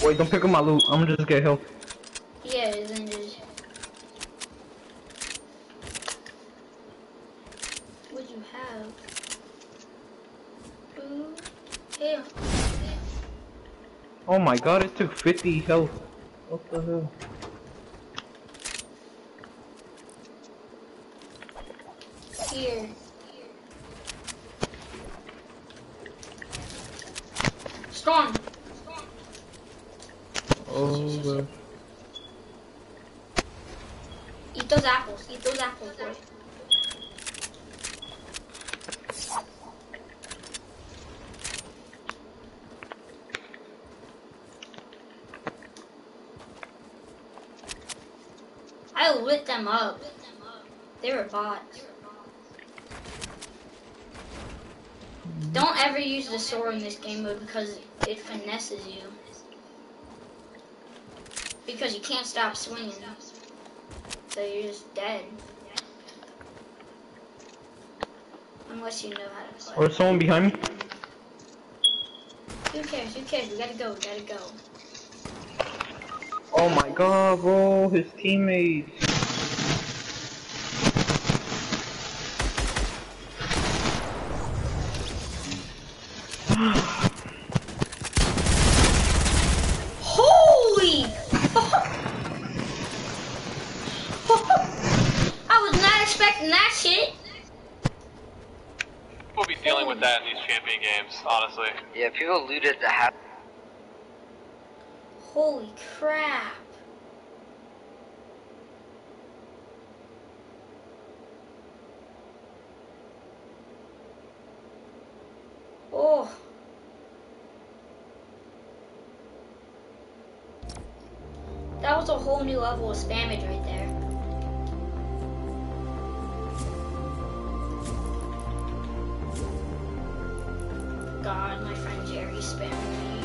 the. Wait, don't pick up my loot. I'm gonna just get health. My god, it took 50 health. What the hell? Here. Storm. Oh, the... Eat those apples. Eat those apples, boy. I lit them up. They were bots. Don't ever use the sword in this game mode because it finesses you. Because you can't stop swinging. So you're just dead. Unless you know how to play. Or someone behind me? Who cares? Who cares? We gotta go. We gotta go. Oh my god, bro, his teammates. Holy! I was not expecting that shit. We'll be dealing with that in these champion honestly. Yeah, people looted the house. Holy crap. Oh. That was a whole new level of spammage right there. Friend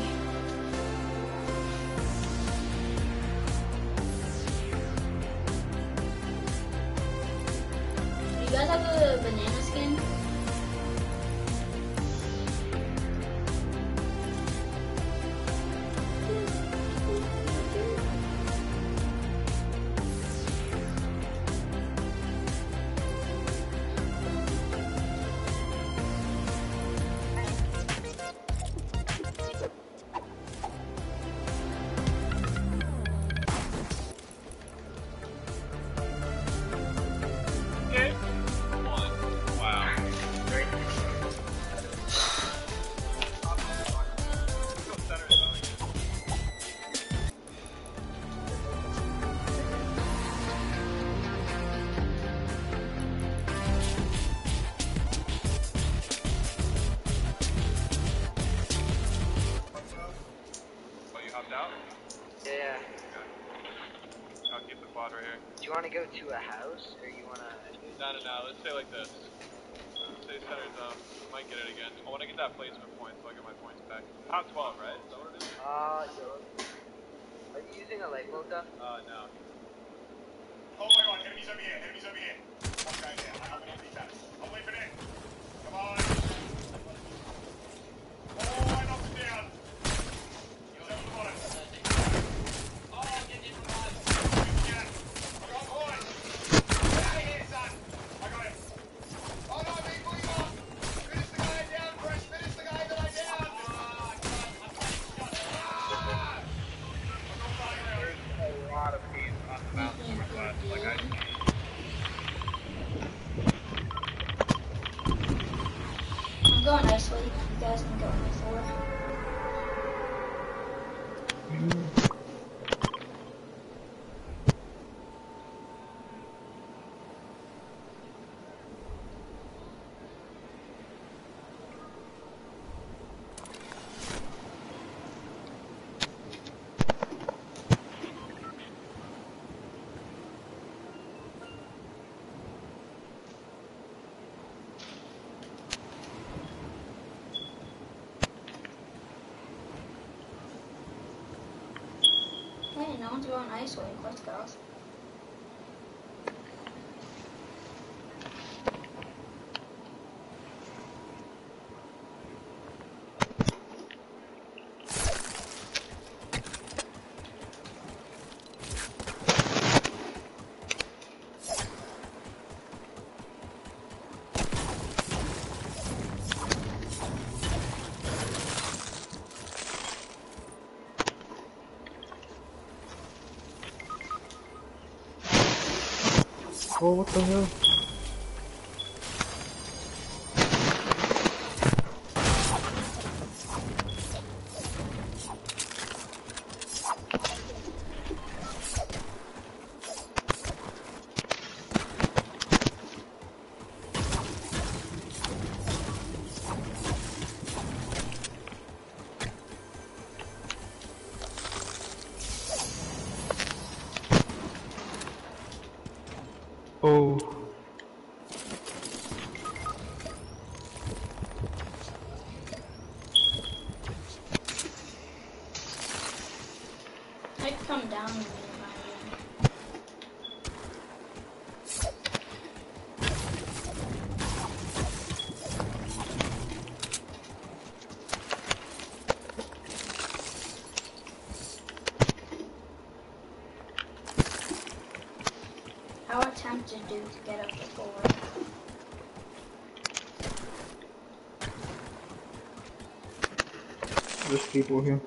that placement point so I get my points back. Top 12, right? Is that what it is? Uh, yo. Are you using a light bulb gun? Uh, no. Oh my god, enemies over here, enemies over here. One guy there, I have an empty tank. I'm leaving it. Come on. Oh, I knocked him down. He's over the bottom. Oh, get in from behind. Get it. I got boy. Get out of here, son. I got him. Oh no, big booty on. Finish the guy down, Fresh. Finish the guy that I down. Ah, I'm trying, I'm trying to shot. Ah! I'm not fighting around. There's a lot of teams on the mountain in my class. Like, I. I'm going nicely. You guys can go before. Hey, no one's going ice go. What the hell? How attempted do to get up the board? There's people here.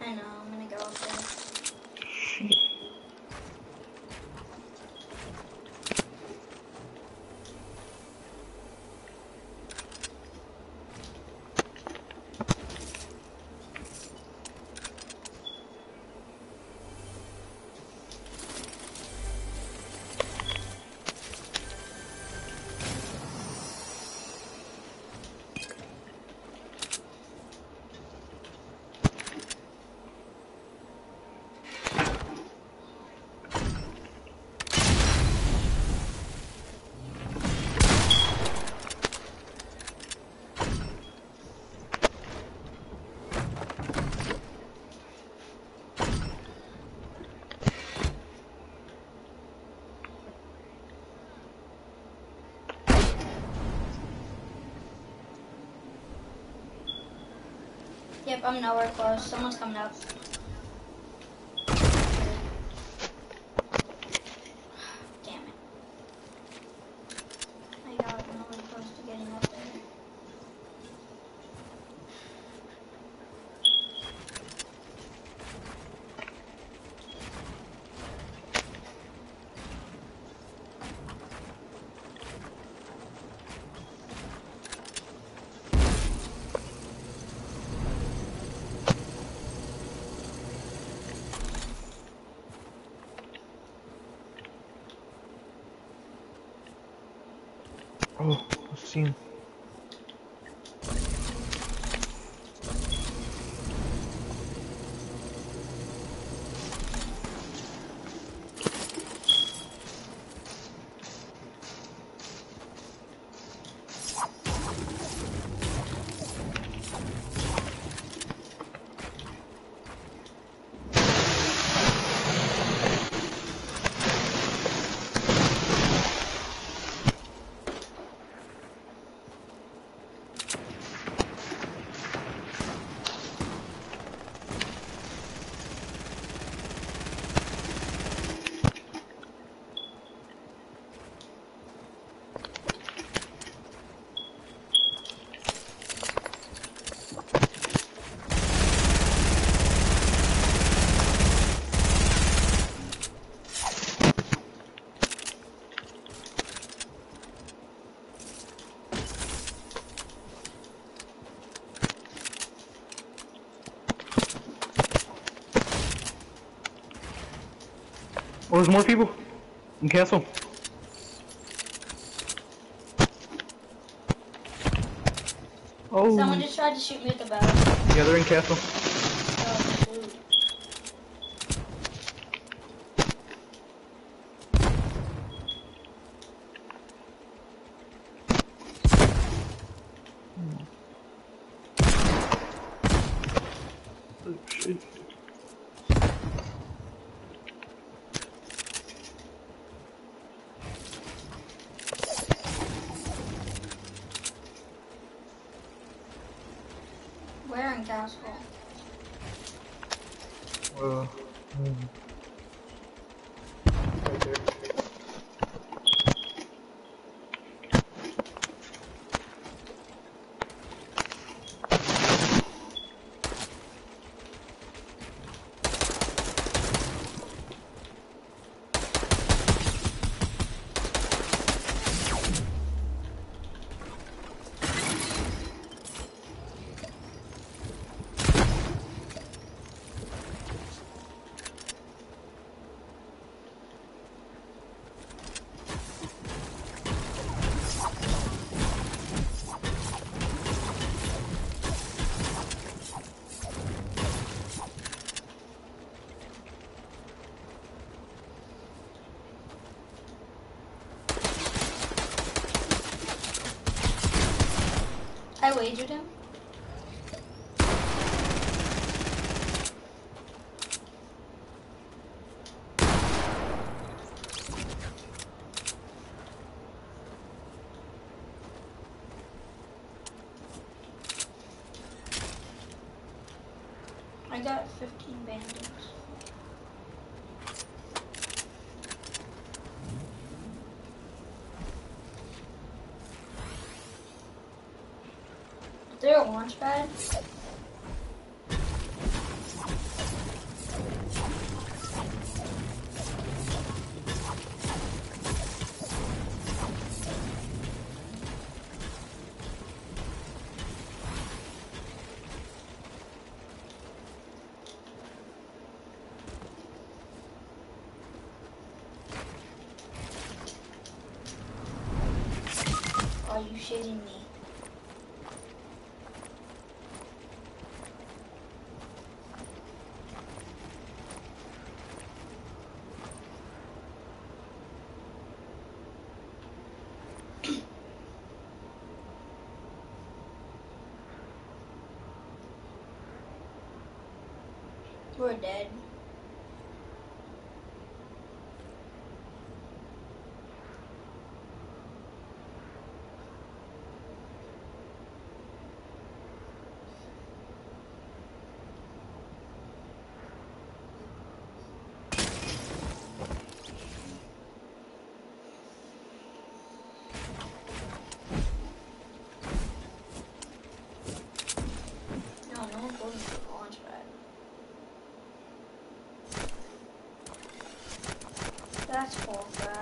I know, I'm gonna go up there. I'm nowhere close. Someone's coming up. Damn it. I got nowhere close to getting up there. Oh, I've seen. Oh, there's more people in castle. Oh, Someone just tried to shoot me with the bow. yeah, they're in castle. Oh, shoot. Oh, shit. Where in Castle? Uh, hmm. Right there. Him? I got 15 bandits. There a launch pad? Are you shitting me? We're dead. No, no one goes to the launch pad. That's full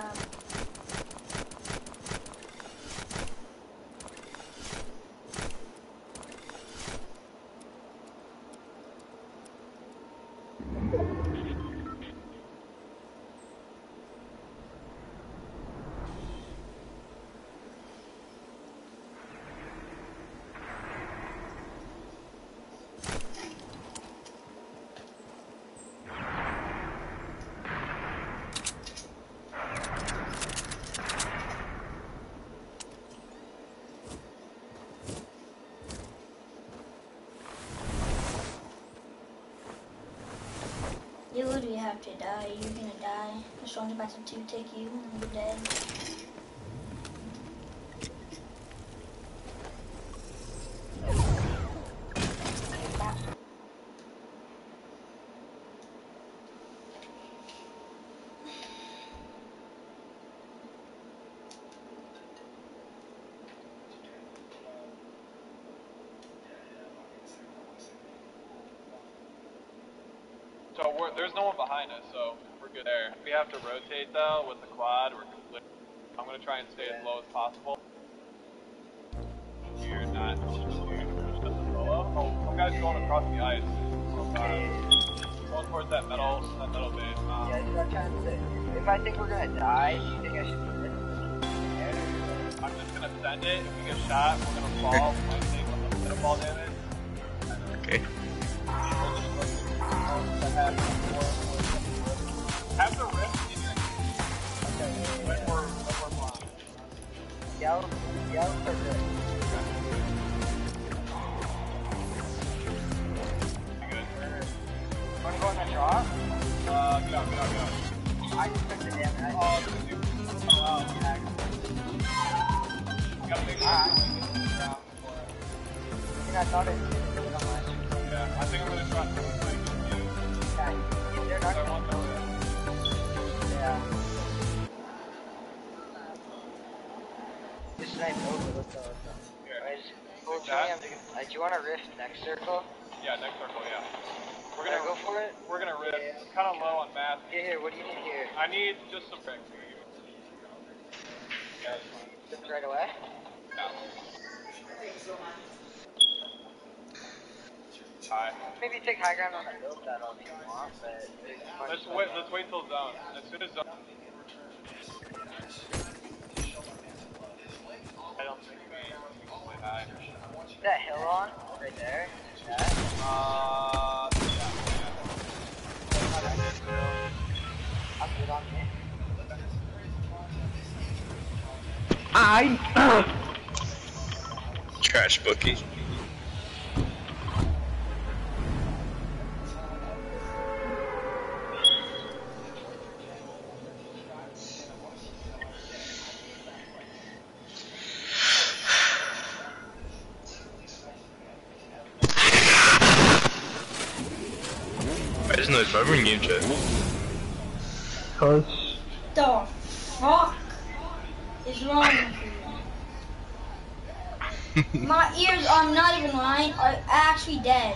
You literally have to die. You're gonna die. The storm's about to take you and you're dead. So we're, there's no one behind us, so we're good there. If we have to rotate though with the quad, we're completely. I'm gonna try and stay as low as possible. You're not. Oh, some guy's going across the ice. Uh, going towards that metal, that metal base. Um, Yeah, that's what I'm trying to say. If I think we're gonna die, you think I should do this? I'm just gonna send it. If we get shot, we're gonna fall. We might take a little bit of fall damage. Have the your when we're when we're this. Wanna go? Uh. I just took the. Oh, you. Oh, wow. Ah. before. think I thought it rift next circle? Yeah, next circle, yeah. We're gonna go for it? We're gonna rift. It's kind of low on math. Here, here, what do you need here? I need just some bricks. Yeah. Just right away? Yeah. Hi. Maybe take high ground on the build battle if you want, but... Let's wait. Let's wait till zone. As soon as zone. I don't think we can play high. That hill on, right there. That. Uh, yeah, I'm good on me. I. Trash bookie. I just know it's forever in game chat. Cause The fuck is wrong with you? My ears, I'm not even lying, are actually dead.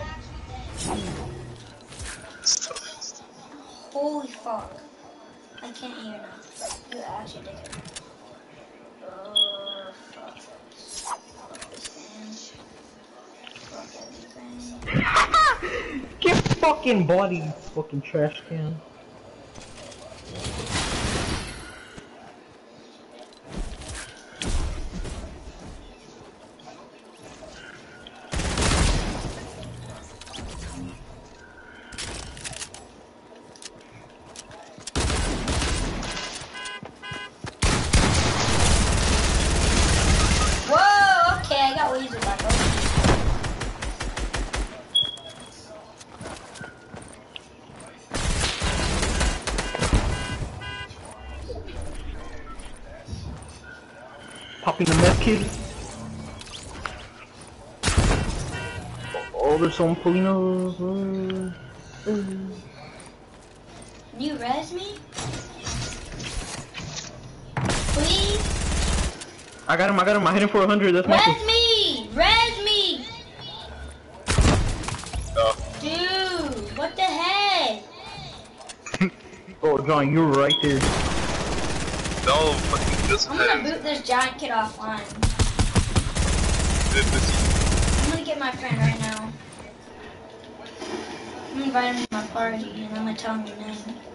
Holy fuck. I can't hear now. You actually did. Uh, fuck this. Fuck this. Fuck everything. fucking body, fucking trash can. There's some Polinos. Uh, uh. Can you res me? Please? I got him, I got him, I hit him for 100, that's my Res me! Res me! Oh. Dude, what the heck? Oh, John, you're right there. No, fucking this I'm gonna boot this giant kid offline. This- this- I'm gonna get my friend right now. I'm to my party and I'm gonna tell him your name.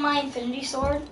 My infinity sword?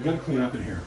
We got to clean up in here.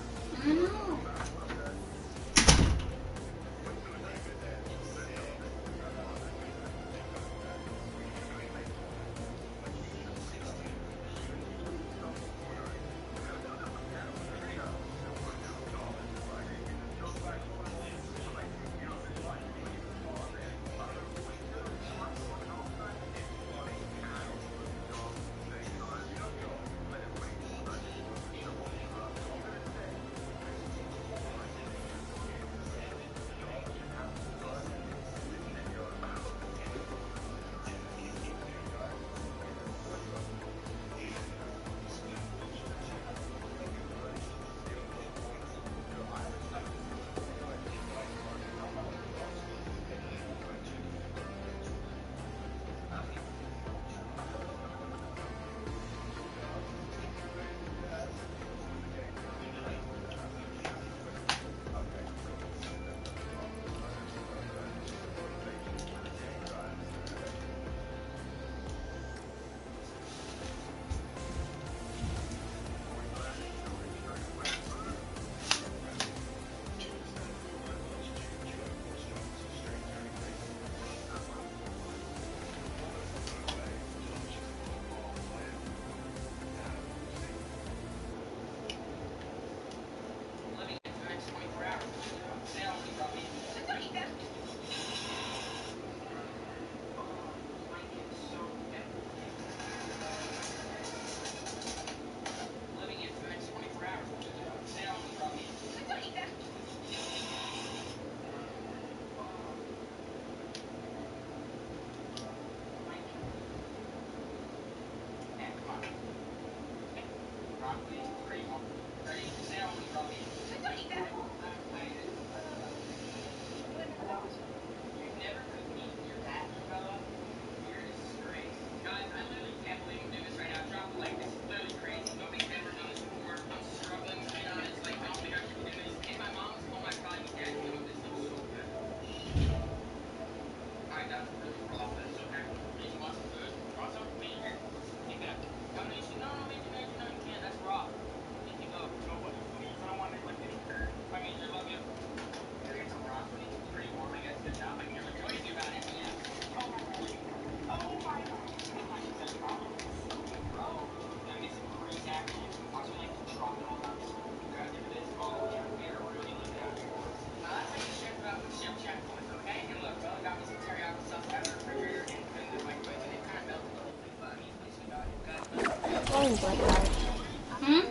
嗯？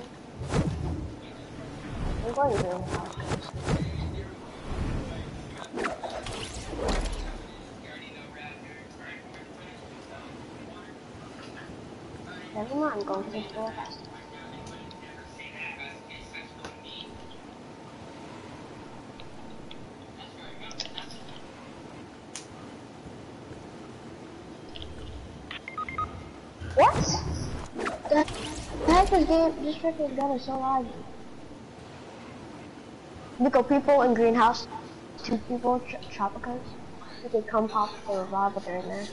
没关系没有。难怪你讲这么多。this game, this freaking gun is so laggy. Nico, people in greenhouse, two people, tropicas, they can come pop for a while, but they're in there.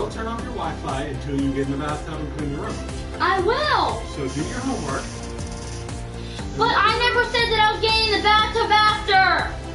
Will turn off your Wi-Fi until you get in the bathtub and clean your room. I will. So do your homework. But I never said that I was getting in the bathtub after.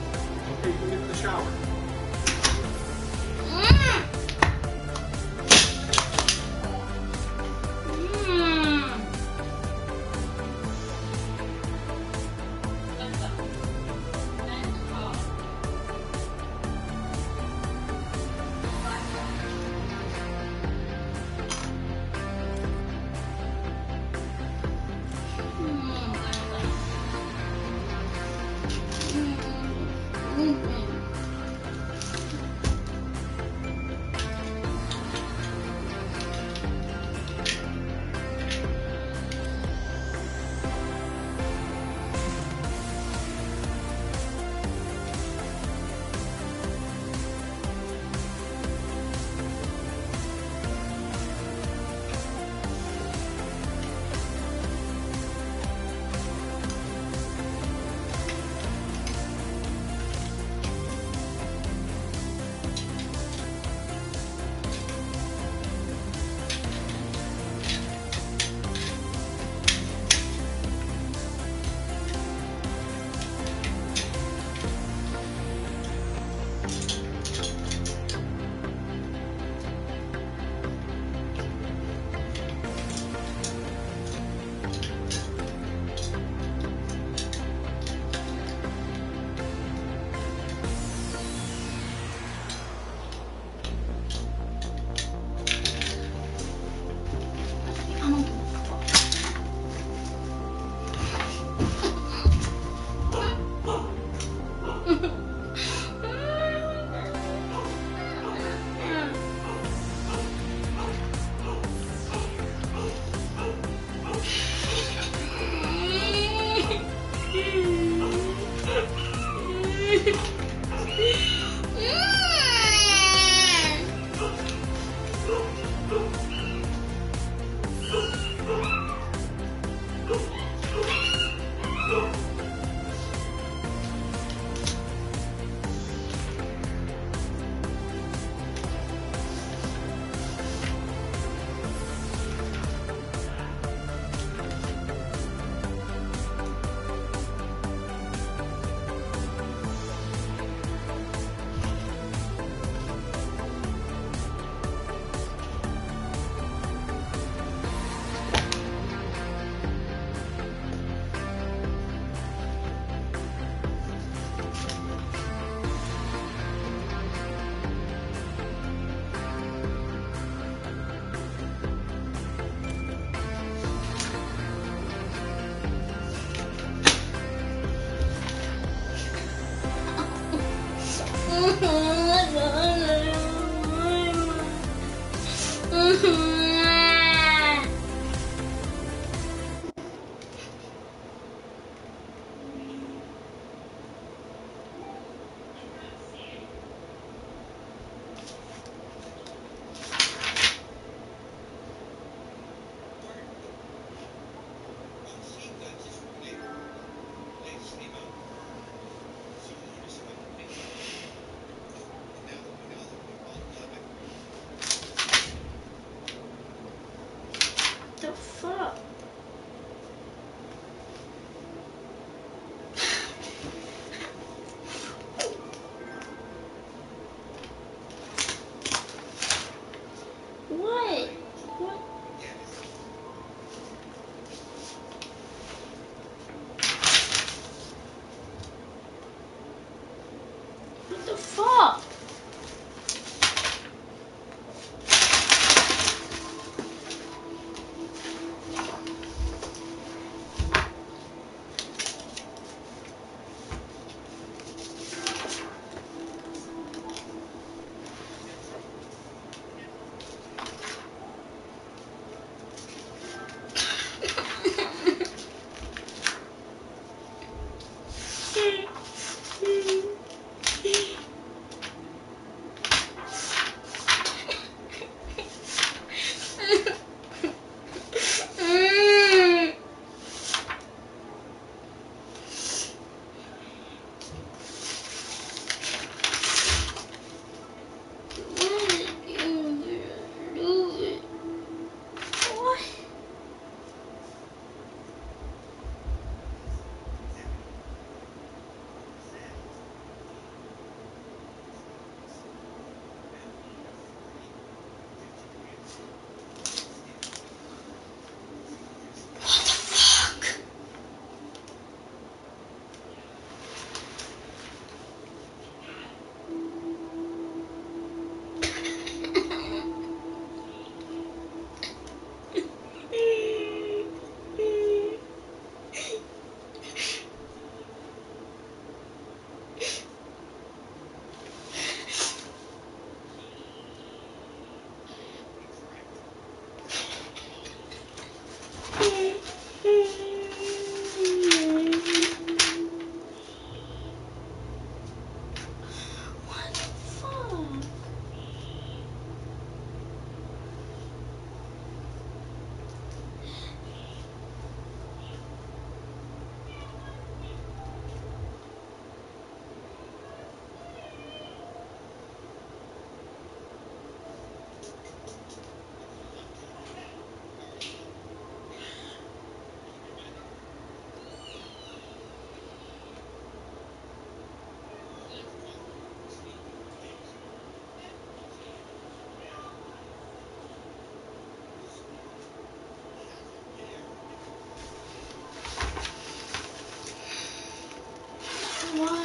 one.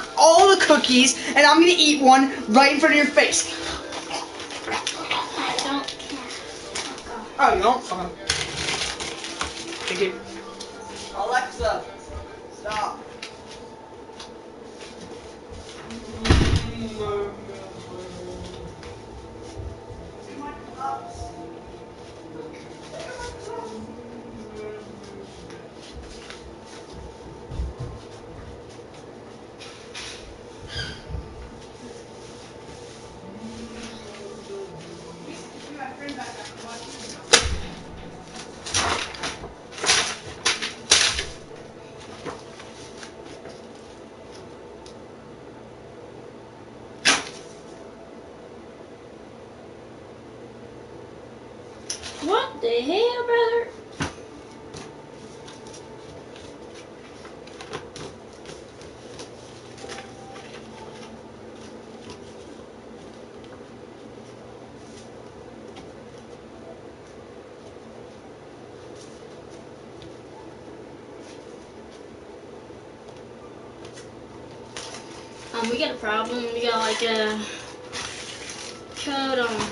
cookies, and I'm gonna eat one right in front of your face. problem. We got like a code on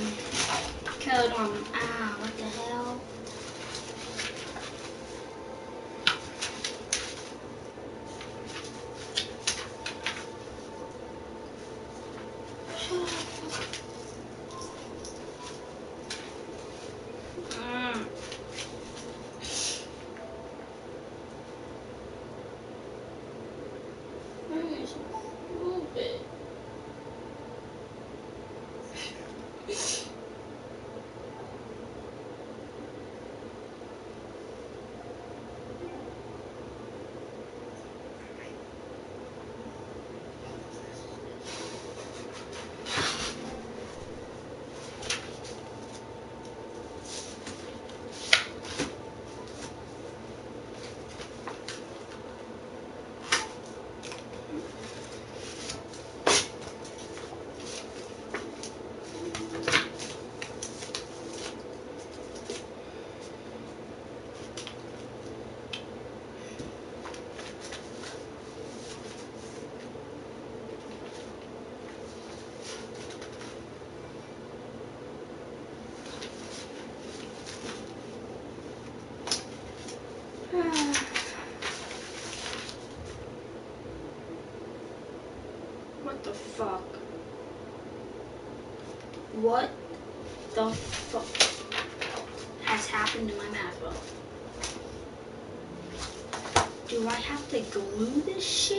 主的事。